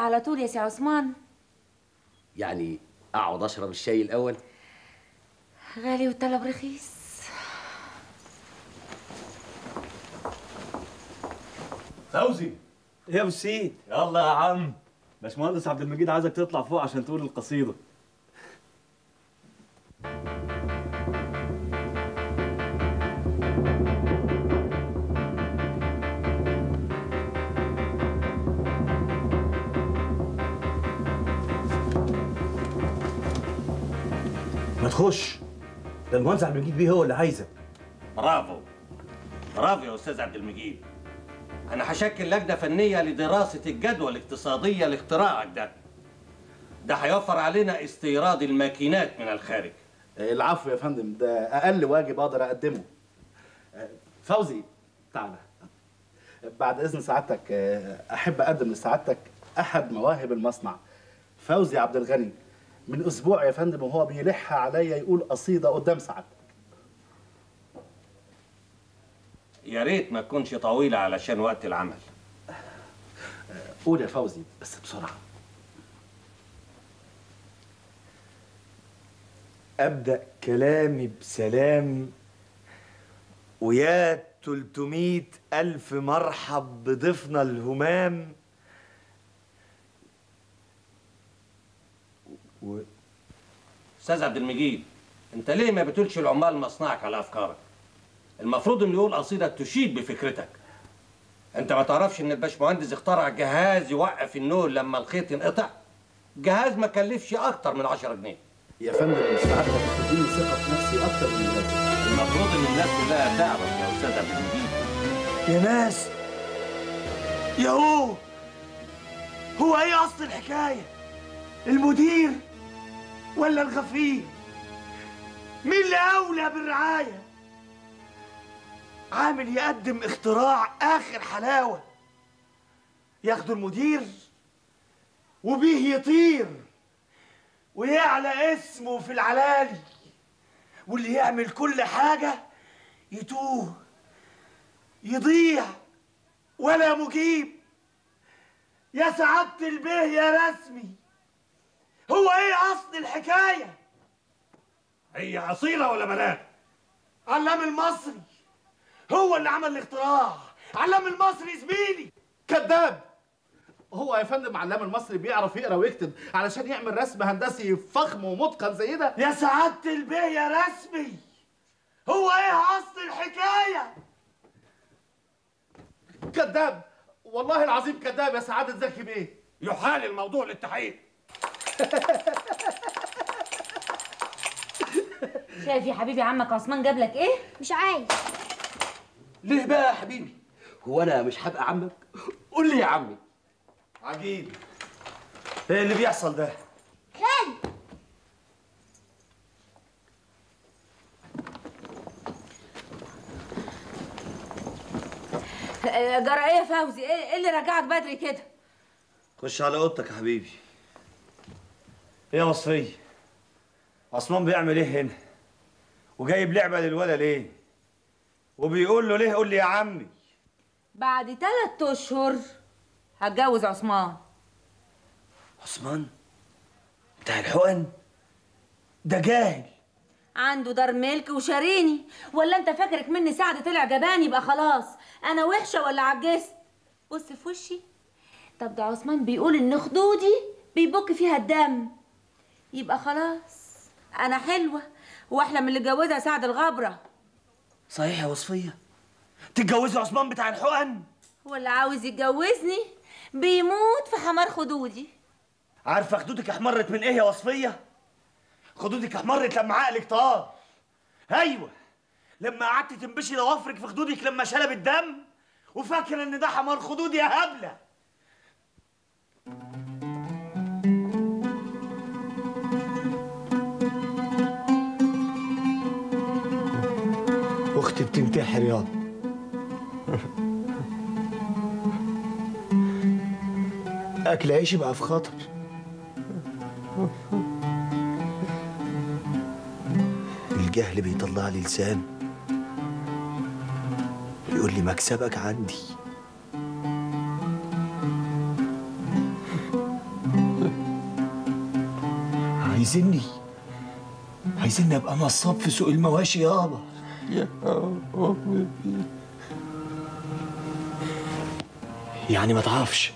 على طول يا سي عثمان. يعني أقعد أشرب الشاي الأول؟ غالي والطلب رخيص. فوزي. إيه يا أبو السيد. يلا يا عم. باشمهندس عبد المجيد عايزك تطلع فوق عشان تقول القصيدة. تخش ده المهندس عبد المجيد بيه هو اللي عايزك. برافو. برافو يا أستاذ عبد المجيد. أنا هشكل لجنة فنية لدراسة الجدوى الاقتصادية لاختراعك ده. ده هيوفر علينا استيراد الماكينات من الخارج. العفو يا فندم ده أقل واجب أقدر أقدمه. آه، فوزي تعالى بعد إذن سعادتك آه، أحب أقدم لسعادتك أحد مواهب المصنع فوزي عبد الغني. من أسبوع يا فندم وهو بيلح عليا يقول قصيدة قدام سعادتك يا ريت ما تكونش طويلة علشان وقت العمل. قول يا فوزي بس بسرعة. أبدأ كلامي بسلام ويا تلتمية ألف مرحب بضيفنا الهمام و... أستاذ عبد المجيد أنت ليه ما بتقولش العمال مصنعك على أفكارك؟ المفروض إنه يقول قصيده تشيد بفكرتك. أنت ما تعرفش إن الباشمهندس اخترع جهاز يوقف النول لما الخيط ينقطع؟ جهاز ما كلفش أكتر من 10 جنيه. يا فندم سعادتك بتديني ثقة في نفسي أكتر من اللازم المفروض إن الناس كلها تعرف يا أستاذ عبد المجيد. يا ناس! يا هو! هو إيه أصل الحكاية؟ المدير! ولا الغفير؟ مين اللي أولى بالرعاية؟ عامل يقدم اختراع آخر حلاوة. ياخدوا المدير وبيه يطير ويعلى اسمه في العلالي. واللي يعمل كل حاجة يتوه يضيع ولا مجيب. يا سعادة البيه يا رسمي. هو إيه اصل الحكاية؟ هي أصيلة ولا بنات؟ علام المصري. هو اللي عمل الاختراع. علام المصري زميلي. كذاب! هو يا فندم علام المصري بيعرف يقرأ ويكتب علشان يعمل رسم هندسي فخم ومتقن زي ده؟ يا سعادة البيه يا رسمي. هو إيه اصل الحكاية؟ كذاب! والله العظيم كذاب يا سعادة زكي بيه يحال الموضوع للتحقيق. شايف يا حبيبي عمك عثمان جاب لك إيه؟ مش عايز. ليه بقى يا حبيبي؟ هو أنا مش هبقى عمك؟ قول لي يا عمي. عجيب. إيه اللي بيحصل ده؟ خالد آه، جرى إيه يا فوزي؟ إيه إيه اللي رجعك بدري كده؟ خش على أوضتك يا حبيبي. إيه يا وصفية عثمان بيعمل إيه هنا؟ وجايب لعبة للولا ليه وبيقول له ليه؟ قول لي يا عمي. بعد ثلاث أشهر هتجوز عثمان. عثمان؟ بتاع الحقن ده جاهل. عنده دار ملك وشاريني. ولا أنت فاكرك مني سعد طلع جبان يبقى خلاص؟ أنا وحشة ولا عجزت؟ بص في وشي. طب ده عثمان بيقول إن خدودي بيبك فيها الدم. يبقى خلاص. أنا حلوة وأحلى من اللي اتجوزها سعد الغبره صحيح يا وصفية. تتجوزي عثمان بتاع الحقن؟ هو اللي عاوز يتجوزني بيموت في حمار خدودي. عارفة خدودك احمرت من إيه يا وصفية؟ خدودك احمرت لما عقلك طار. أيوه لما قعدت تنبشي ضوافرك في خدودك لما شلب الدم وفاكره إن ده حمار خدود يا هبلة. بتنتحر يابا أكل عيشي بقى في خطر الجهل بيطلع لي لسان. يقول لي مكسبك عندي. عايزني عايزني أبقى نصاب في سوق المواشي يابا. يا يعني ما تعرفش.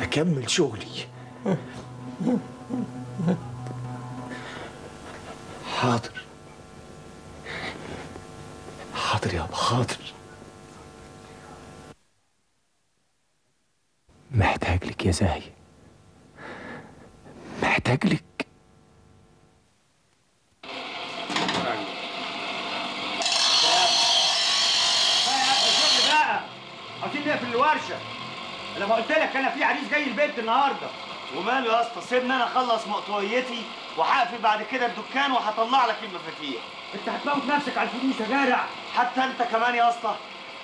أكمل شغلي. حاضر. حاضر يابا حاضر. محتاج لك يا زاهي. محتاج لك بقى عاوزين نقفل الورشه لما قلت لك أنا في البيت النهارده. وماله يا اسطى سيبني أنا أخلص مقطويتي وهقفل بعد كده الدكان وهطلع لك المفاتيح. أنت هتموت نفسك على الفلوس يا جدع حتى أنت كمان يا اسطى.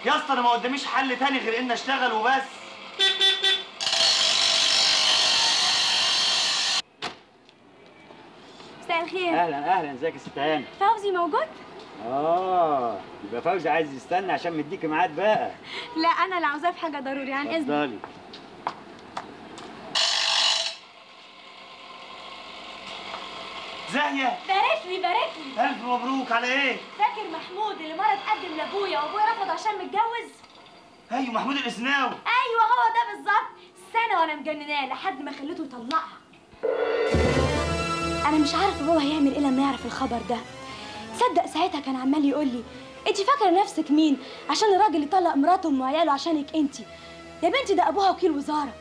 يا اسطى أنا ما قداميش حل تاني غير ان أشتغل وبس. مساء الخير. أهلا أهلا. إزيك يا ست هاني فوزي موجود؟ آه يبقى فوزي عايز يستنى عشان مديكي ميعاد بقى. لا أنا اللي عاوزاه في حاجة ضروري عن إذنك. اتفضلي. زاهية بارك لي بارك لي. ألف مبروك على إيه فاكر محمود اللي مره اتقدم لأبويا وأبويا رفض عشان متجوز؟ أيوه محمود الأسناوي. أيوه هو ده بالظبط. سنة وأنا مجنناه لحد ما خليته يطلقها. أنا مش عارفه بابا هيعمل إيه لما يعرف الخبر ده. تصدق ساعتها كان عمال يقول لي انت فاكرة نفسك مين؟ عشان الراجل يطلق مراته وعياله عشانك انت. يا بنتي ده أبوها وكيل وزارة.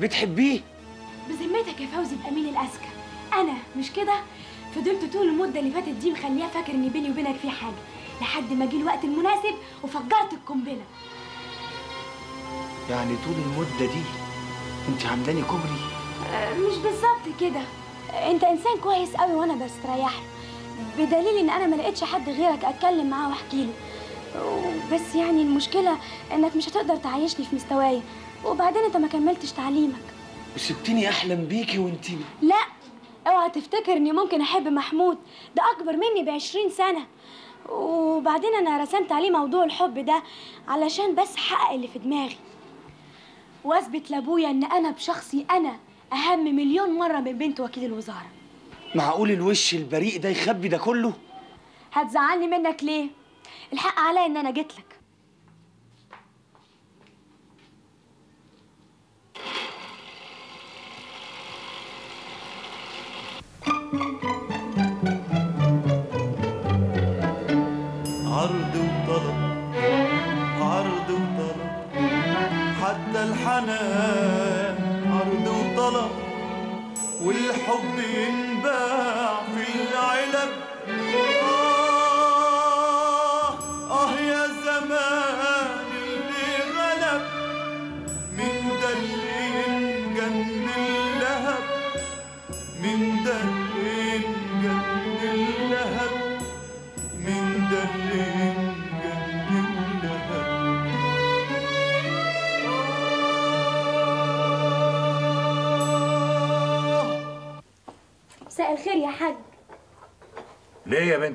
بتحبيه؟ بذمتك يا فوزي بامين الأذكى. أنا مش كده؟ فضلت طول المدة اللي فاتت دي مخليها فاكر إن بيني وبينك في حاجة لحد ما جه الوقت المناسب وفجرت القنبلة. يعني طول المدة دي أنت عاملاني كوبري؟ أه، مش بالظبط كده. أنت إنسان كويس قوي وأنا بستريح بدليل إن أنا ما لقيتش حد غيرك أتكلم معاه وأحكي له. بس يعني المشكلة إنك مش هتقدر تعيشني في مستواي وبعدين أنت ما كملتش تعليمك. وسبتني أحلم بيكي وانت لا. اوعى تفتكر إني ممكن أحب محمود. ده أكبر مني بعشرين سنة. وبعدين أنا رسمت عليه موضوع الحب ده علشان بس احقق اللي في دماغي. واثبت لأبويا إن أنا بشخصي أنا أهم مليون مرة من بنت وكيل الوزارة. معقول الوش البريء ده يخبي ده كله؟ هتزعلني منك ليه؟ الحق عليا إن أنا جيت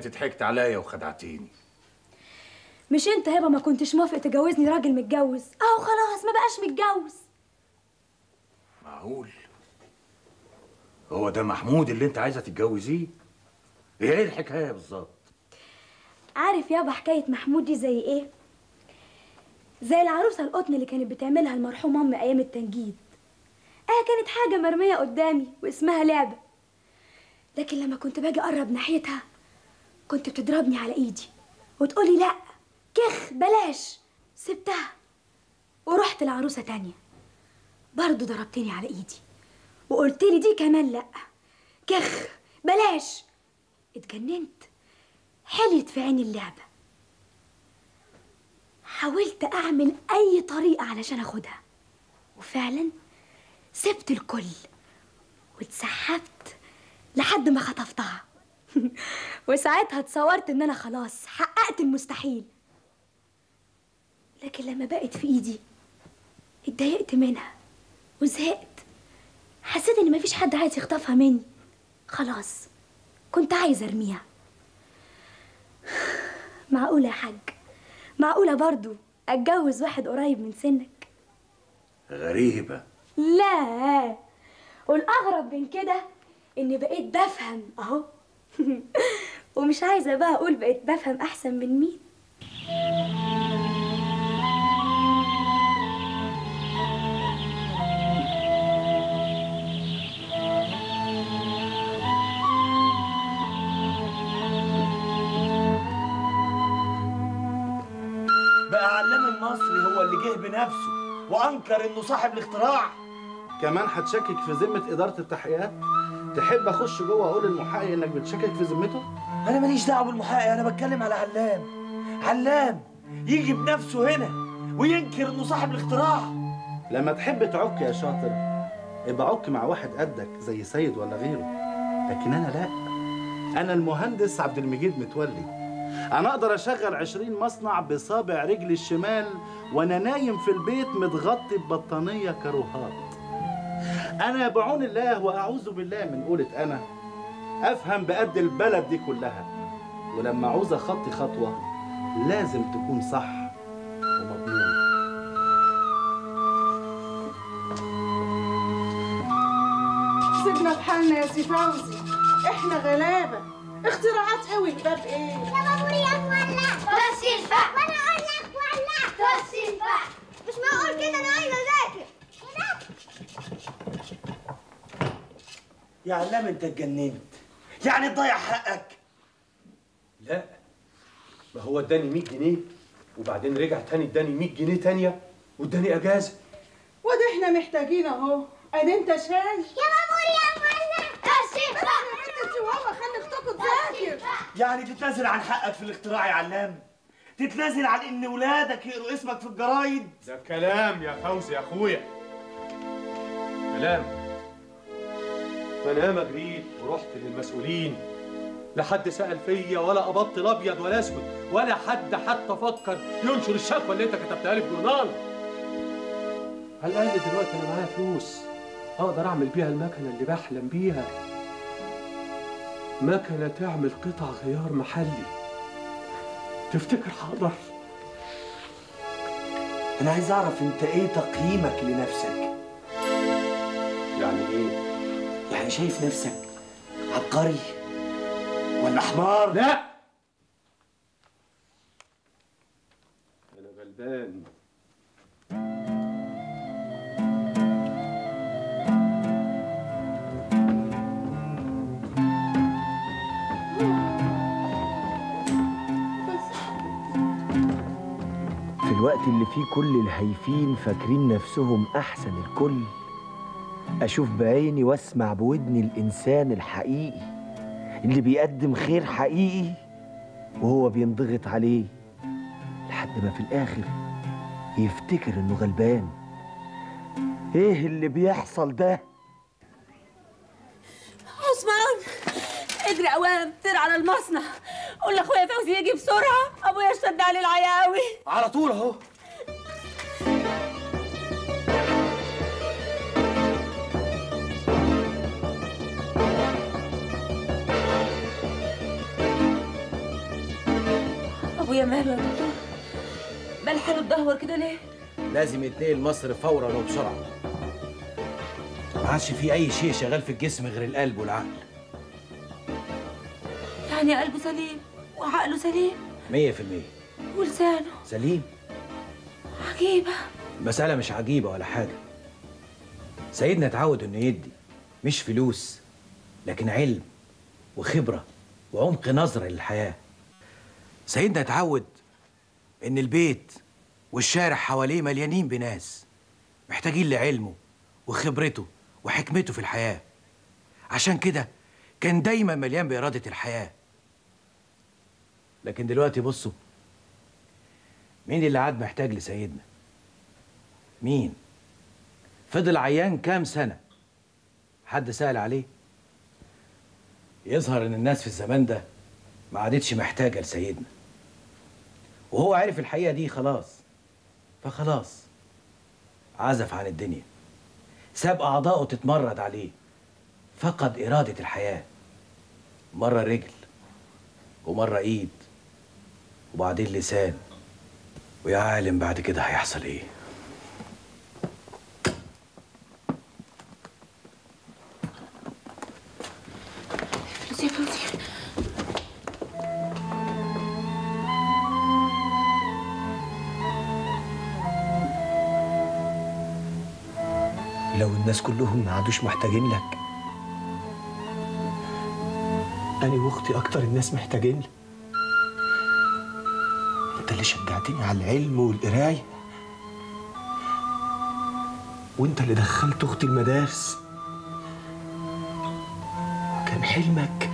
بنت ضحكت عليا وخدعتيني. مش انت يابا ما كنتش موافق تجوزني راجل متجوز؟ اهو خلاص ما بقاش متجوز. معقول؟ هو ده محمود اللي انت عايزة تتجوزيه؟ إيه الحكاية بالظبط؟ عارف يابا حكاية محمود دي زي إيه؟ زي العروسة القطن اللي كانت بتعملها المرحومه أمي أيام التنجيد. آه كانت حاجة مرمية قدامي واسمها لعبة. لكن لما كنت باجي أقرب ناحيتها كنت بتضربني على إيدي وتقولي لأ كخ بلاش. سبتها ورحت لعروسة تانية. برضه ضربتني على إيدي وقلت لي دي كمان لأ. كخ بلاش. اتجننت. حلت في عيني اللعبة. حاولت أعمل أي طريقة علشان أخدها وفعلا سبت الكل واتسحبت لحد ما خطفتها. وساعتها اتصورت إن أنا خلاص حققت المستحيل. لكن لما بقت في إيدي اتضايقت منها وزهقت. حسيت إن مفيش حد عايز يخطفها مني. خلاص كنت عايزة أرميها. معقولة يا حاج؟ معقولة برضو أتجوز واحد قريب من سنك؟ غريبة. لا. والأغرب من كده إني بقيت بفهم أهو. ومش عايزة بقى أقول بقيت بفهم أحسن من مين بقى علام المصري هو اللي جه بنفسه وأنكر إنه صاحب الاختراع كمان هتشكك في ذمة إدارة التحقيقات؟ تحب أخش جوه أقول للمحقق إنك بتشكك في ذمته؟ أنا ماليش دعوة بالمحقق أنا بتكلم على علام. علام يجي بنفسه هنا وينكر إنه صاحب الاختراع لما تحب تعك يا شاطر ابقى عك مع واحد قدك زي سيد ولا غيره. لكن أنا لا. أنا المهندس عبد المجيد متولي. أنا أقدر أشغل عشرين مصنع بصابع رجلي الشمال وأنا نايم في البيت متغطي ببطانية كروهات أنا بعون الله وأعوذ بالله من قولة أنا. أفهم بقد البلد دي كلها. ولما عاوز أخطي خطوة لازم تكون صح ومضمونة سيبنا في حالنا يا سي فوزي. إحنا غلابة. اختراعات قوي. الباب إيه؟ يا بابوري يا تولع بس ينفع وأنا أقول لك ولع بس ينفع مش معقول كده أنا عايزة أذاكر. يا علام انت اتجننت. يعني تضيع حقك. لا ما هو اداني 100 جنيه وبعدين رجع تاني اداني 100 جنيه تانية واداني اجازة. وده إحنا محتاجين اهو. ادي انت شايف يا مامور يا ماما بس بنت انت خلي اختكم تذاكر يعني تتنازل عن حقك في الاختراع يا علام؟ تتنازل عن ان ولادك يقروا اسمك في الجرايد؟ ده كلام يا فوزي يا اخويا. كلام. ما ياما جريت ورحت للمسؤولين. لا حد سأل فيا ولا قبضت الابيض ولا أسود ولا حد حتى فكر ينشر الشكوى اللي أنت كتبتها لي في جورنال. على الاقل دلوقتي أنا معايا فلوس أقدر أعمل بيها المكنة اللي بحلم بيها. مكنة تعمل قطع غيار محلي. تفتكر هقدر أنا عايز أعرف أنت إيه تقييمك لنفسك؟ شايف نفسك عبقري ولا حمار؟ لا. أنا غلبان. في الوقت اللي فيه كل الهايفين فاكرين نفسهم أحسن الكل أشوف بعيني وأسمع بودني الإنسان الحقيقي اللي بيقدم خير حقيقي وهو بينضغط عليه لحد ما في الآخر يفتكر إنه غلبان. إيه اللي بيحصل ده؟ عثمان اجري أوام طير على المصنع. قول لأخويا فوزي يجي بسرعة أبويا اشتد عليه العياوي. على طول أهو. ابويا ماله يا دكتور مال حاله اتدهور كده ليه؟ لازم يتنقل مصر فورا وبسرعة. ما عادش في أي شيء شغال في الجسم غير القلب والعقل. يعني قلبه سليم وعقله سليم؟ مية في المية. ولسانه؟ سليم. عجيبة. المسألة مش عجيبة ولا حاجة. سيدنا اتعود إنه يدي مش فلوس لكن علم وخبرة وعمق نظرة للحياة. سيدنا اتعود إن البيت والشارع حواليه مليانين بناس محتاجين لعلمه وخبرته وحكمته في الحياة. عشان كده كان دايما مليان بإرادة الحياة. لكن دلوقتي بصوا مين اللي عاد محتاج لسيدنا؟ مين؟ فضل عيان كام سنة؟ حد سأل عليه؟ يظهر إن الناس في الزمان ده ما عادتش محتاجة لسيدنا. وهو عرف الحقيقة دي خلاص. فخلاص. عزف عن الدنيا. ساب أعضائه تتمرد عليه. فقد إرادة الحياة. مرة رجل ومرة إيد وبعدين لسان. ويا عالم بعد كده هيحصل إيه؟ لو الناس كلهم ما عادوش محتاجين لك. أنا وأختي أكتر الناس محتاجين. لك أنت اللي شجعتني على العلم والقراية. وأنت اللي دخلت أختي المدارس. كان حلمك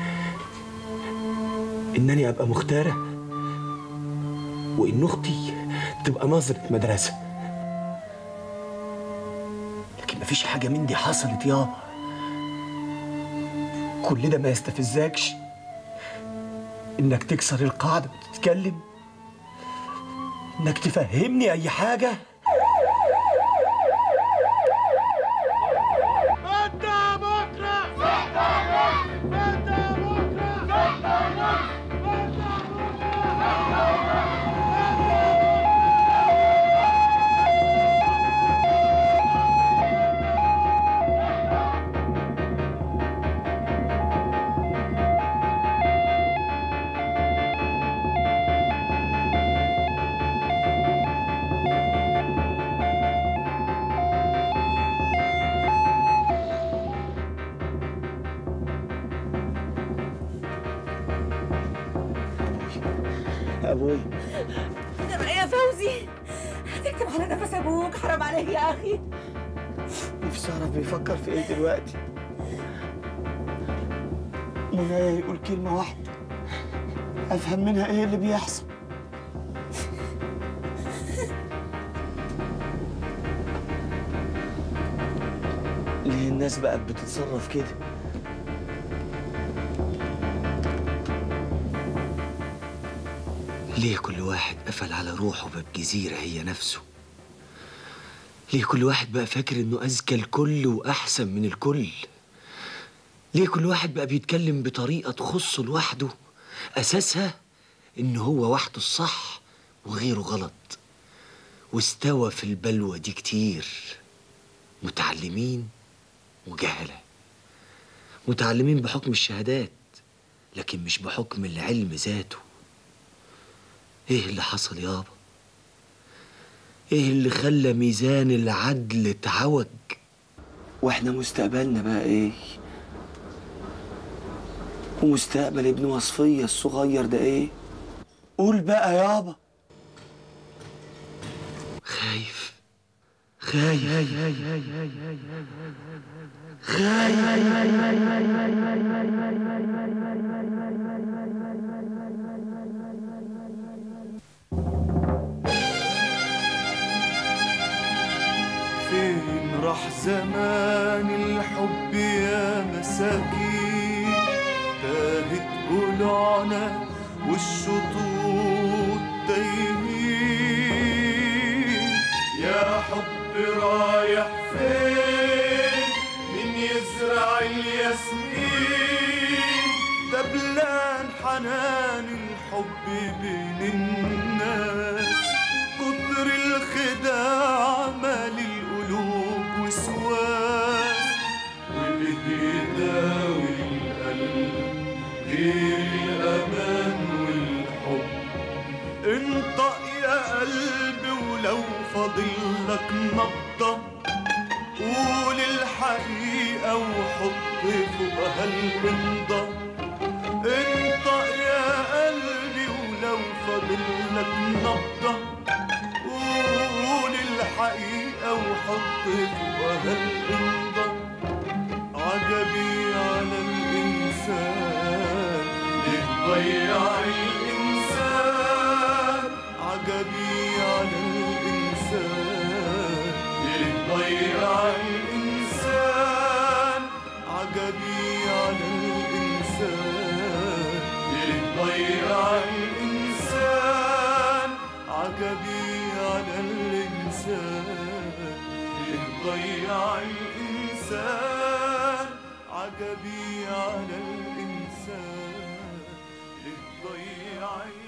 إنني أبقى مختارة وإن أختي تبقى ناظرة مدرسة. مفيش حاجة من دي حصلت يابا كل ده ما يستفزكش. إنك تكسر القاعدة وتتكلم. إنك تفهمني أي حاجة. بقت بتتصرف كده. ليه كل واحد قفل على روحه باب جزيرة هي نفسه؟ ليه كل واحد بقى فاكر إنه أذكى الكل وأحسن من الكل؟ ليه كل واحد بقى بيتكلم بطريقة تخصه لوحده؟ أساسها إن هو وحده الصح وغيره غلط. واستوى في البلوى دي كتير. متعلمين وجهلة. متعلمين بحكم الشهادات لكن مش بحكم العلم ذاته. إيه اللي حصل يابا؟ إيه اللي خلى ميزان العدل اتعوج وإحنا مستقبلنا بقى إيه؟ ومستقبل ابن وصفية الصغير ده إيه؟ قول بقى يابا. خايف. خايف. فين راح زمان الحب يا مساكين؟ تاهت قلوعنا والشطوط تايهين يا حب رايح الياسمين دبلان حنان الحب بين الناس. كتر الخداع مال القلوب وسواس. القلب غير الأمان والحب. انطق يا قلبي ولو فاضلك نبضة. قول الحقيقة وحط فوقها الإمضة انطق يا قلبي ولو فاضلك نبضة. قول الحقيقة وحط فوقها الإمضة عجبي على الإنسان ليه ضيع الإنسان. عجبي على الإنسان ضيع الإنسان عجبي على الإنسان. ليه ضيع الإنسان عجبي على الإنسان. ليه ضيع الإنسان عجبي على الإنسان. ليه ضيع الإنسان